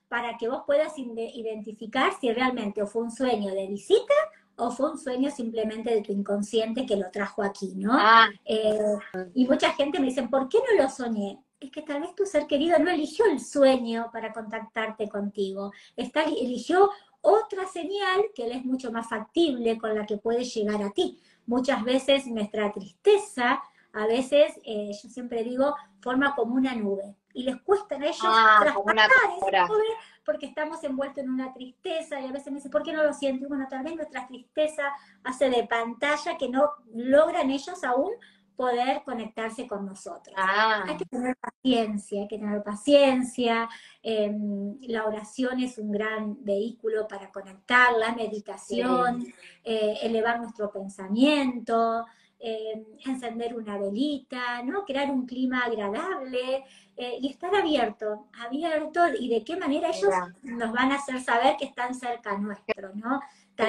para que vos puedas identificar si realmente o fue un sueño de visita o fue un sueño simplemente de tu inconsciente que lo trajo aquí, ¿no? Ah. Eh, y mucha gente me dice, ¿por qué no lo soñé? Es que tal vez tu ser querido no eligió el sueño para contactarte contigo, Está, eligió otra señal que le es mucho más factible con la que puede llegar a ti. Muchas veces nuestra tristeza, a veces, eh, yo siempre digo, forma como una nube y les cuesta a ellos ah, traspasar esa nube porque estamos envueltos en una tristeza y a veces me dicen, ¿por qué no lo siento? Y bueno, tal vez nuestra tristeza hace de pantalla que no logran ellos aún poder conectarse con nosotros. Ah. Hay que tener paciencia, hay que tener paciencia. Em, la oración es un gran vehículo para conectar, la meditación, eh, elevar nuestro pensamiento, em, encender una velita, ¿no? Crear un clima agradable eh, y estar abierto, abierto y de qué manera ellos nos van a hacer saber que están cerca nuestro, ¿no?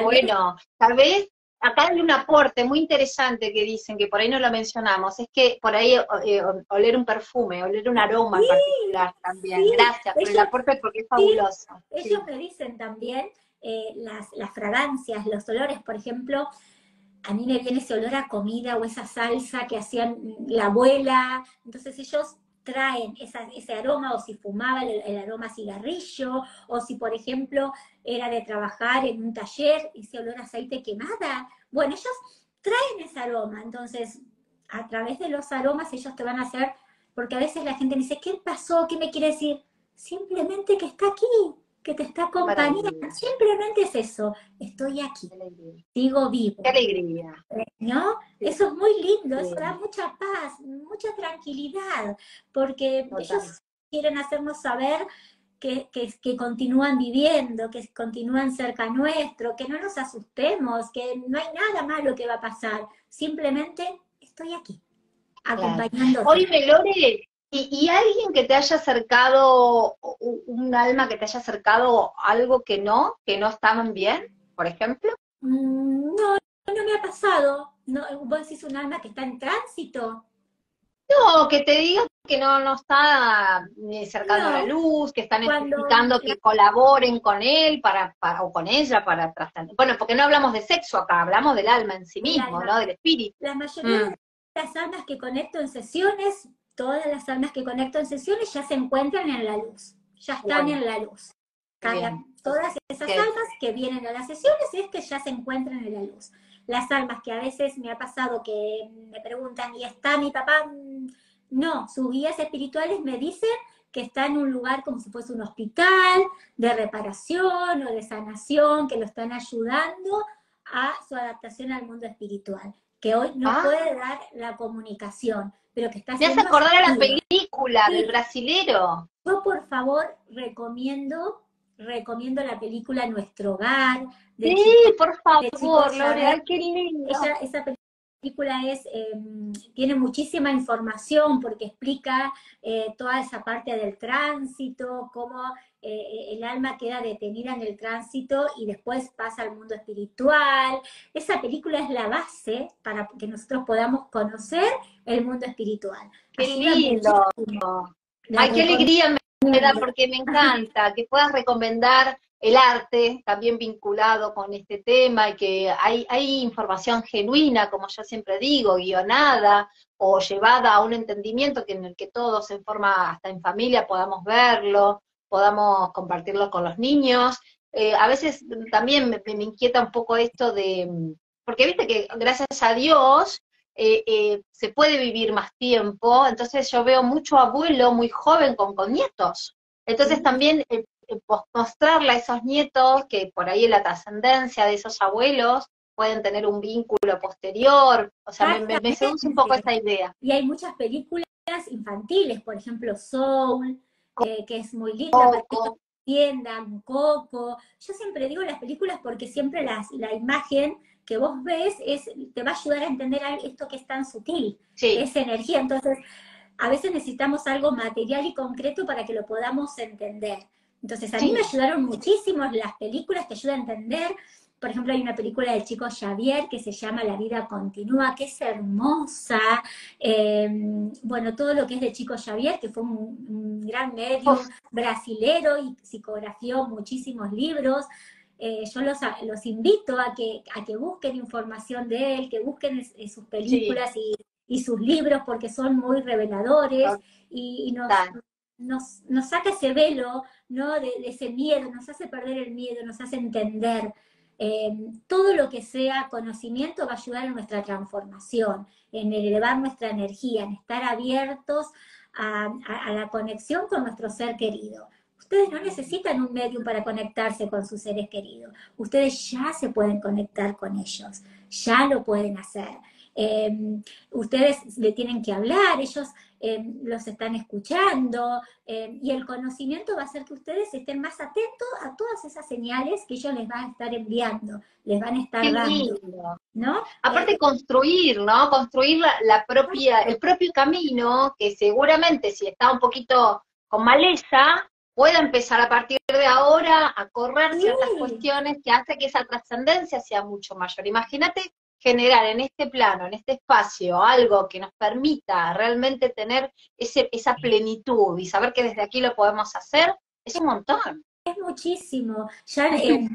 bueno, tal vez acá hay un aporte muy interesante que dicen, que por ahí no lo mencionamos, es que por ahí eh, oler un perfume, oler un aroma en particular también. Gracias por el aporte porque es fabuloso. Ellos me dicen también eh, las, las fragancias, los olores, por ejemplo, a mí me viene ese olor a comida o esa salsa que hacían la abuela, entonces ellos traen ese aroma, o si fumaba el, aroma cigarrillo, o si, por ejemplo, era de trabajar en un taller, ese olor a aceite quemada. Bueno, ellos traen ese aroma, entonces, a través de los aromas ellos te van a hacer, porque a veces la gente me dice, ¿qué pasó? ¿Qué me quiere decir? Simplemente que está aquí, que te está acompañando. Simplemente es eso, estoy aquí, sigo vivo. Qué alegría. ¿No? Eso es muy lindo, eso da mucha paz, mucha tranquilidad, porque ellos quieren hacernos saber que, que, continúan viviendo, que continúan cerca nuestro, que no nos asustemos, que no hay nada malo que va a pasar, simplemente estoy aquí, acompañando. Hoy, Melore, ¿Y, alguien que te haya acercado, un alma que te haya acercado algo que no, que no estaban bien, por ejemplo? Mm, no, no me ha pasado. No, vos decís un alma que está en tránsito. No, que te diga que no, no está ni cercano a la luz, que están necesitando que colaboren con él para, para, o con ella para tratar. Bueno, porque no hablamos de sexo acá, hablamos del alma en sí mismo, ¿no? Del espíritu. La mayoría mm. de las almas que conecto en sesiones todas las almas que conecto en sesiones ya se encuentran en la luz, ya están en la luz. todas esas almas que vienen a las sesiones es que ya se encuentran en la luz. Las almas que a veces me ha pasado que me preguntan, ¿y está mi papá? No, sus guías espirituales me dicen que está en un lugar como si fuese un hospital de reparación o de sanación, que lo están ayudando a su adaptación al mundo espiritual, que hoy no ah. puede dar la comunicación, pero que está Me hace acordar a la película del brasilero. Yo, por favor, recomiendo, recomiendo la película Nuestro Hogar. sí, por favor, Lore, qué lindo. esa película es, em, tiene muchísima información porque explica eh, toda esa parte del tránsito, cómo eh, el alma queda detenida en el tránsito y después pasa al mundo espiritual. Esa película es la base para que nosotros podamos conocer el mundo espiritual. Qué lindo. Ay, qué alegría me da porque me encanta que puedas recomendar el arte también vinculado con este tema y que hay, hay información genuina, como yo siempre digo, guionada o llevada a un entendimiento que en el que todos en forma, hasta en familia, podamos verlo, podamos compartirlo con los niños. Eh, a veces también me, inquieta un poco esto de, porque viste que gracias a Dios eh, eh, se puede vivir más tiempo, entonces yo veo mucho abuelo muy joven con, con nietos. Entonces también mostrarle a esos nietos que por ahí la trascendencia de esos abuelos pueden tener un vínculo posterior, o sea, me, me, seduce un poco esa idea. Y hay muchas películas infantiles, por ejemplo, Soul, que es muy linda, Coco. tienda, Coco. Yo siempre digo las películas porque siempre las, la imagen que vos ves es, te va a ayudar a entender esto que es tan sutil, es energía. Entonces, a veces necesitamos algo material y concreto para que lo podamos entender. Entonces, a mí me ayudaron muchísimo las películas, te ayudan a entender. Por ejemplo, hay una película del chico Xavier que se llama La vida continúa, que es hermosa. Em, bueno, todo lo que es de chico Xavier, que fue un, gran medio brasilero y psicografió muchísimos libros. Eh, yo los, los invito a que, a que busquen información de él, que busquen sus películas y, y, sus libros porque son muy reveladores y, nos, nos, nos, saca ese velo ¿no? De, ese miedo, nos hace perder el miedo, nos hace entender. Eh, todo lo que sea conocimiento va a ayudar en nuestra transformación, en elevar nuestra energía, en estar abiertos a, la conexión con nuestro ser querido. Ustedes no necesitan un medium para conectarse con sus seres queridos. Ustedes ya se pueden conectar con ellos, ya lo pueden hacer. Em, ustedes le tienen que hablar, ellos em, los están escuchando em, y el conocimiento va a hacer que ustedes estén más atentos a todas esas señales que ellos les van a estar enviando, les van a estar dando. ¿no? Aparte eh, construir, ¿no? Construir la, propia, el propio camino que seguramente si está un poquito con maleza, pueda empezar a partir de ahora a correr ciertas cuestiones que hace que esa trascendencia sea mucho mayor. Imagínate generar en este plano, en este espacio, algo que nos permita realmente tener ese, esa plenitud y saber que desde aquí lo podemos hacer, es un montón. Es muchísimo. Ya eh,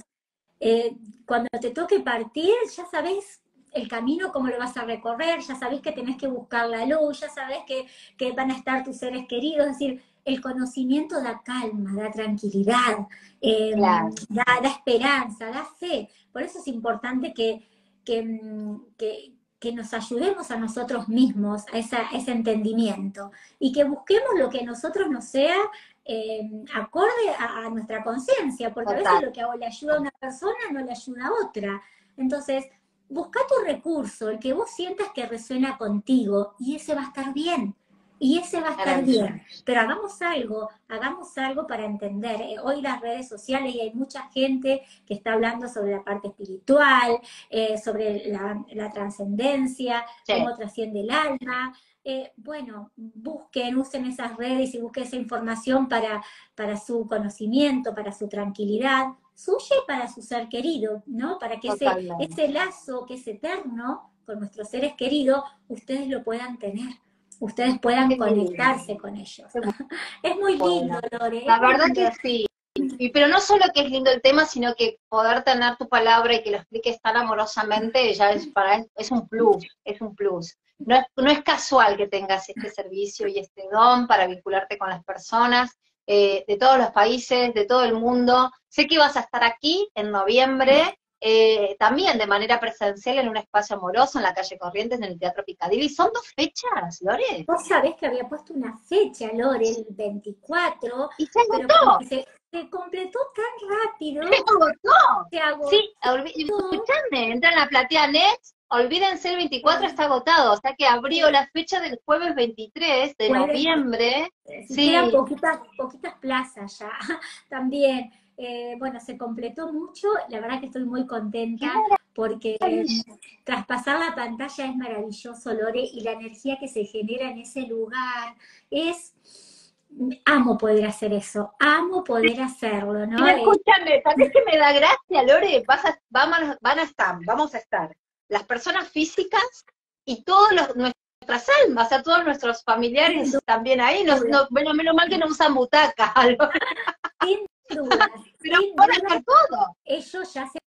eh, cuando te toque partir, ya sabes el camino, cómo lo vas a recorrer, ya sabes que tenés que buscar la luz, ya sabes que, que van a estar tus seres queridos, es decir, el conocimiento da calma, da tranquilidad, eh, da, esperanza, da fe. Por eso es importante que, que, nos ayudemos a nosotros mismos a, ese entendimiento. Y que busquemos lo que a nosotros nos sea eh, acorde a, nuestra conciencia, porque a veces lo que le ayuda a una persona no le ayuda a otra. Entonces, busca tu recurso, el que vos sientas que resuena contigo, y ese va a estar bien y ese va a estar bien. Pero hagamos algo, hagamos algo para entender. Eh, hoy las redes sociales y hay mucha gente que está hablando sobre la parte espiritual, eh, sobre la, trascendencia, cómo trasciende el alma. Eh, bueno, busquen, usen esas redes y busquen esa información para, para su conocimiento, para su tranquilidad, suya y para su ser querido, ¿no? Para que ese, ese lazo que es eterno con nuestros seres queridos, ustedes lo puedan tener ustedes puedan conectarse con ellos. (laughs) es muy lindo, Lore. La verdad que sí. Y, pero no solo que es lindo el tema, sino que poder tener tu palabra y que lo expliques tan amorosamente ya es para es un plus, es un plus. No es, no es casual que tengas este servicio y este don para vincularte con las personas eh, de todos los países, de todo el mundo. Sé que vas a estar aquí en noviembre eh, también de manera presencial en un espacio amoroso en la calle Corrientes, en el Teatro Picadilly. ¿Son dos fechas, Lore? Vos sabés que había puesto una fecha, Lore, el 24. Y se agotó. Se, se, completó tan rápido. Se agotó. Se agotó. Sí, escuchadme, entran a Platea Next, olvídense el 24 está agotado, o sea que abrió la fecha del jueves 23 de noviembre. Sí, quedan poquitas, poquitas plazas ya, (laughs) también. Eh, bueno, se completó mucho, la verdad que estoy muy contenta porque traspasar la pantalla es maravilloso, Lore, y la energía que se genera en ese lugar es... Amo poder hacer eso, amo poder hacerlo, ¿no? Y escúchame, también que me da gracia, Lore? Vas a, vamos, van a estar, vamos a estar las personas físicas y todos los, nuestras almas, sea, todos nuestros familiares también ahí. No, bueno, menos mal que no usan butaca. (laughs) Pero todo. Ellos ya se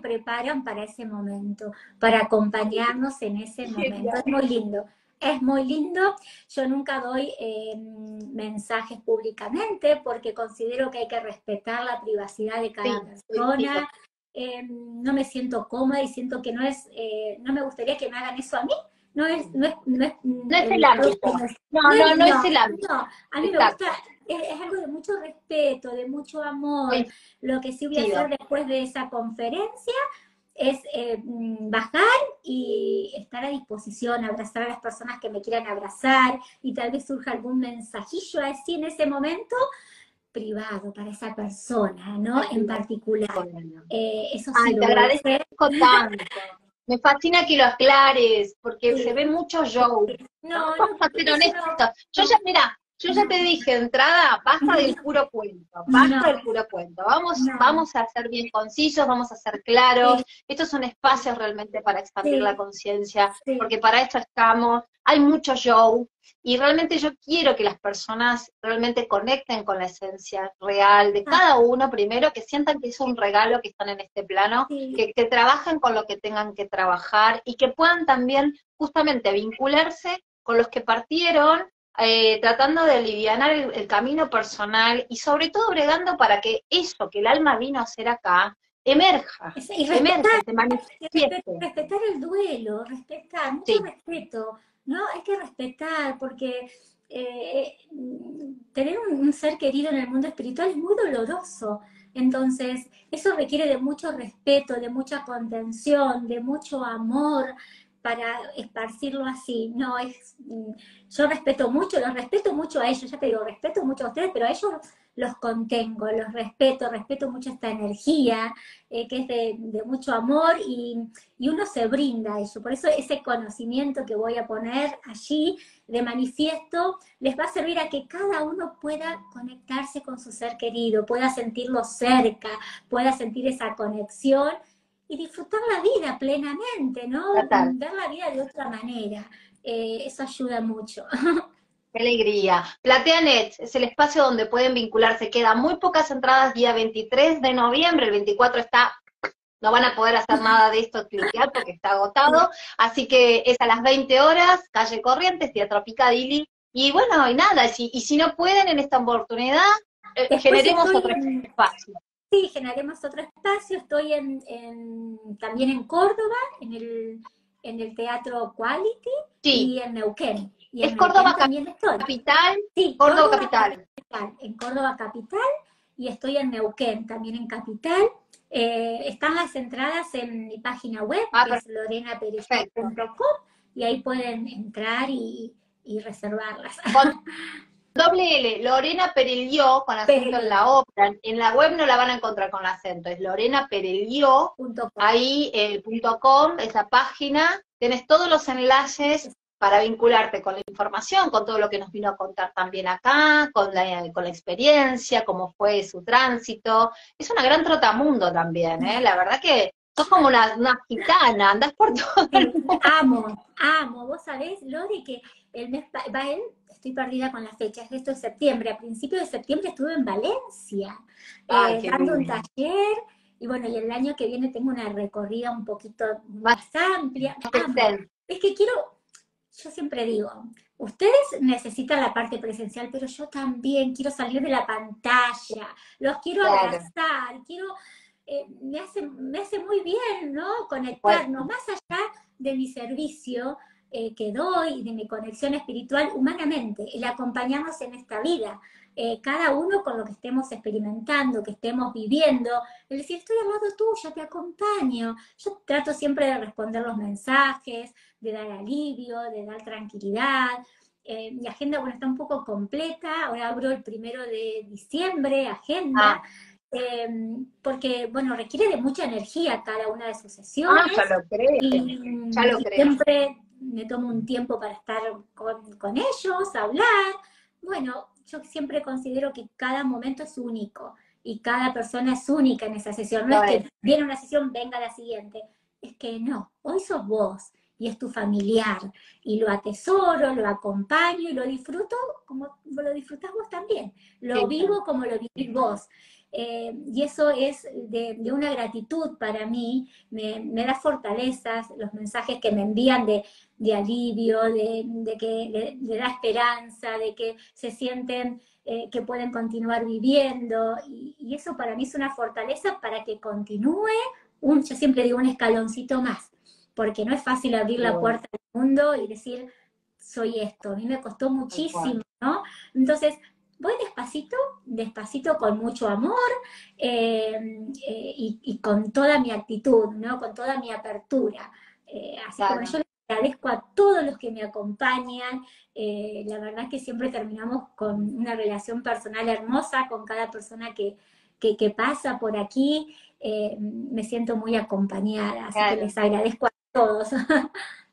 preparan para ese momento, para acompañarnos en ese momento. Es muy lindo. Es muy lindo. Yo nunca doy em, mensajes públicamente porque considero que hay que respetar la privacidad de cada persona. Em, no me siento cómoda y siento que no es, eh, no me gustaría que me hagan eso a mí. No es, no es, no es, no es el ámbito. No, no, no, es el ámbito. a mí me gusta es, algo de mucho respeto, de mucho amor. Lo que sí voy a hacer después de esa conferencia es eh, mm, bajar y estar a disposición, abrazar a las personas que me quieran abrazar y tal vez surja algún mensajillo así en ese momento privado para esa persona, ¿no? en particular. Eh, eso sí te agradezco tanto. Me fascina que lo aclares, porque se ve mucho show. No, vamos a ser honestos. Yo ya, mira, yo ya te dije, entrada, basta del puro cuento, basta del puro cuento. Vamos, vamos a ser bien concisos, vamos a ser claros. Estos son espacios realmente para expandir la conciencia, porque para esto estamos. Hay mucho show, y realmente yo quiero que las personas realmente conecten con la esencia real de cada uno, primero, que sientan que es un regalo que están en este plano, que, que trabajen con lo que tengan que trabajar y que puedan también justamente vincularse con los que partieron eh, tratando de aliviar el, camino personal y sobre todo bregando para que eso que el alma vino a hacer acá emerja, y respetar, Respetar el duelo, respetar, mucho respeto, ¿no? Hay que respetar porque eh, tener un, ser querido en el mundo espiritual es muy doloroso. Entonces, eso requiere de mucho respeto, de mucha contención, de mucho amor, para esparcirlo así. No, es, mm, yo respeto mucho, los respeto mucho a ellos, ya te digo, respeto mucho a ustedes, pero a ellos los contengo, los respeto, respeto mucho esta energía, eh, que es de, mucho amor y, uno se brinda a ello. Por eso ese conocimiento que voy a poner allí de manifiesto les va a servir a que cada uno pueda conectarse con su ser querido, pueda sentirlo cerca, pueda sentir esa conexión y disfrutar la vida plenamente, ¿no? Ver la vida de otra manera. Eh, eso ayuda mucho. (laughs) Qué alegría. PlateaNet es el espacio donde pueden vincularse. Quedan muy pocas entradas día 23 de noviembre, el 24 está, no van a poder hacer (laughs) nada de esto porque está agotado. Así que es a las 20 horas, calle Corrientes, Teatro Picadilly. Y bueno, y nada, y si no pueden en esta oportunidad, eh, generemos otro espacio. Sí, generemos otro espacio. Estoy en, también en Córdoba, en el, en el Teatro Quality y en Neuquén es Córdoba Capital. Sí, Córdoba, Capital. En Córdoba Capital y estoy en Neuquén, también en Capital. Eh, están las entradas en mi página web, ah, que es y ahí pueden entrar y, reservarlas. (laughs) doble L, Lorena Perelió, con acento en la obra. En la web no la van a encontrar con acento, es Lorena ahí eh, punto com, esa página. Tienes todos los enlaces para vincularte con la información, con todo lo que nos vino a contar también acá, con la, con la experiencia, cómo fue su tránsito. Es una gran trotamundo también, ¿eh? La verdad que sos como una, gitana, andás por todo (laughs) Amo, amo. Vos sabés, Lori, que el mes, va él, estoy perdida con las fechas, esto es septiembre, a principios de septiembre estuve en Valencia, eh, dando un taller, y bueno, y el año que viene tengo una recorrida un poquito más amplia. Es que quiero, yo siempre digo, ustedes necesitan la parte presencial, pero yo también quiero salir de la pantalla, los quiero abrazar, quiero, eh, me, hace, me hace muy bien, ¿no? Conectarnos, más allá de mi servicio eh, que doy, de mi conexión espiritual humanamente, el acompañarnos en esta vida. Eh, cada uno con lo que estemos experimentando, que estemos viviendo, el decir, estoy al lado tuyo, te acompaño. Yo trato siempre de responder los mensajes, de dar alivio, de dar tranquilidad. Eh, mi agenda, bueno, está un poco completa, ahora abro el primero de diciembre, agenda. Ah. Porque, bueno, requiere de mucha energía cada una de sus sesiones. Ah, ya lo creo, y, ya lo creo. Siempre me tomo un tiempo para estar con, con ellos, hablar. Bueno, yo siempre considero que cada momento es único y cada persona es única en esa sesión. No es que viene una sesión, venga la siguiente. Es que no, hoy sos vos y es tu familiar y lo atesoro, lo acompaño y lo disfruto como lo disfrutás vos también. Lo vivo como lo vivís vos. Eh, y eso es de, una gratitud para mí, me, da fortalezas, los mensajes que me envían de, alivio, de, que le, da esperanza, de que se sienten eh, que pueden continuar viviendo, y, eso para mí es una fortaleza para que continúe, un, yo siempre digo un escaloncito más, porque no es fácil abrir la puerta al mundo y decir, soy esto, a mí me costó muchísimo, ¿no? Entonces, voy despacito, despacito con mucho amor eh, eh, y, con toda mi actitud, ¿no? Con toda mi apertura. Eh, así como yo les agradezco a todos los que me acompañan. la verdad que siempre terminamos con una relación personal hermosa con cada persona que, que, pasa por aquí. me siento muy acompañada, así que les agradezco a todos. (laughs)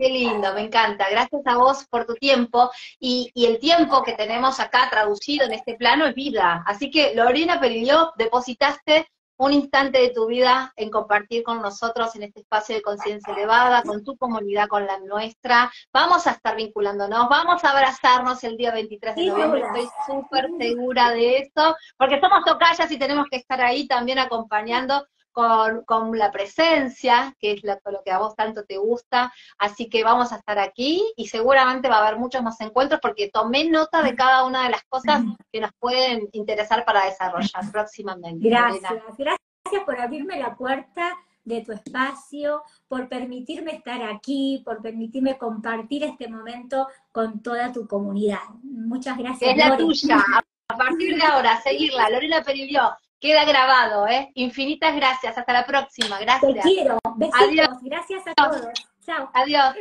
Qué lindo, me encanta. Gracias a vos por tu tiempo. Y, el tiempo que tenemos acá traducido en este plano es vida. Así que, Lorena Perilló, depositaste un instante de tu vida en compartir con nosotros en este espacio de conciencia elevada, con tu comunidad, con la nuestra. Vamos a estar vinculándonos, vamos a abrazarnos el día 23 de noviembre, estoy súper segura de eso, porque somos tocallas y tenemos que estar ahí también acompañando con, la presencia, que es lo, que a vos tanto te gusta. Así que vamos a estar aquí y seguramente va a haber muchos más encuentros porque tomé nota de cada una de las cosas que nos pueden interesar para desarrollar próximamente. Gracias, gracias por abrirme la puerta de tu espacio, por permitirme estar aquí, por permitirme compartir este momento con toda tu comunidad. Muchas gracias. Es la tuya. A partir de ahora, seguirla. Lorena Perilió, Queda grabado, ¿eh? Infinitas gracias. Hasta la próxima. Gracias. Te quiero. Besitos. Gracias a todos. Chao. Adiós.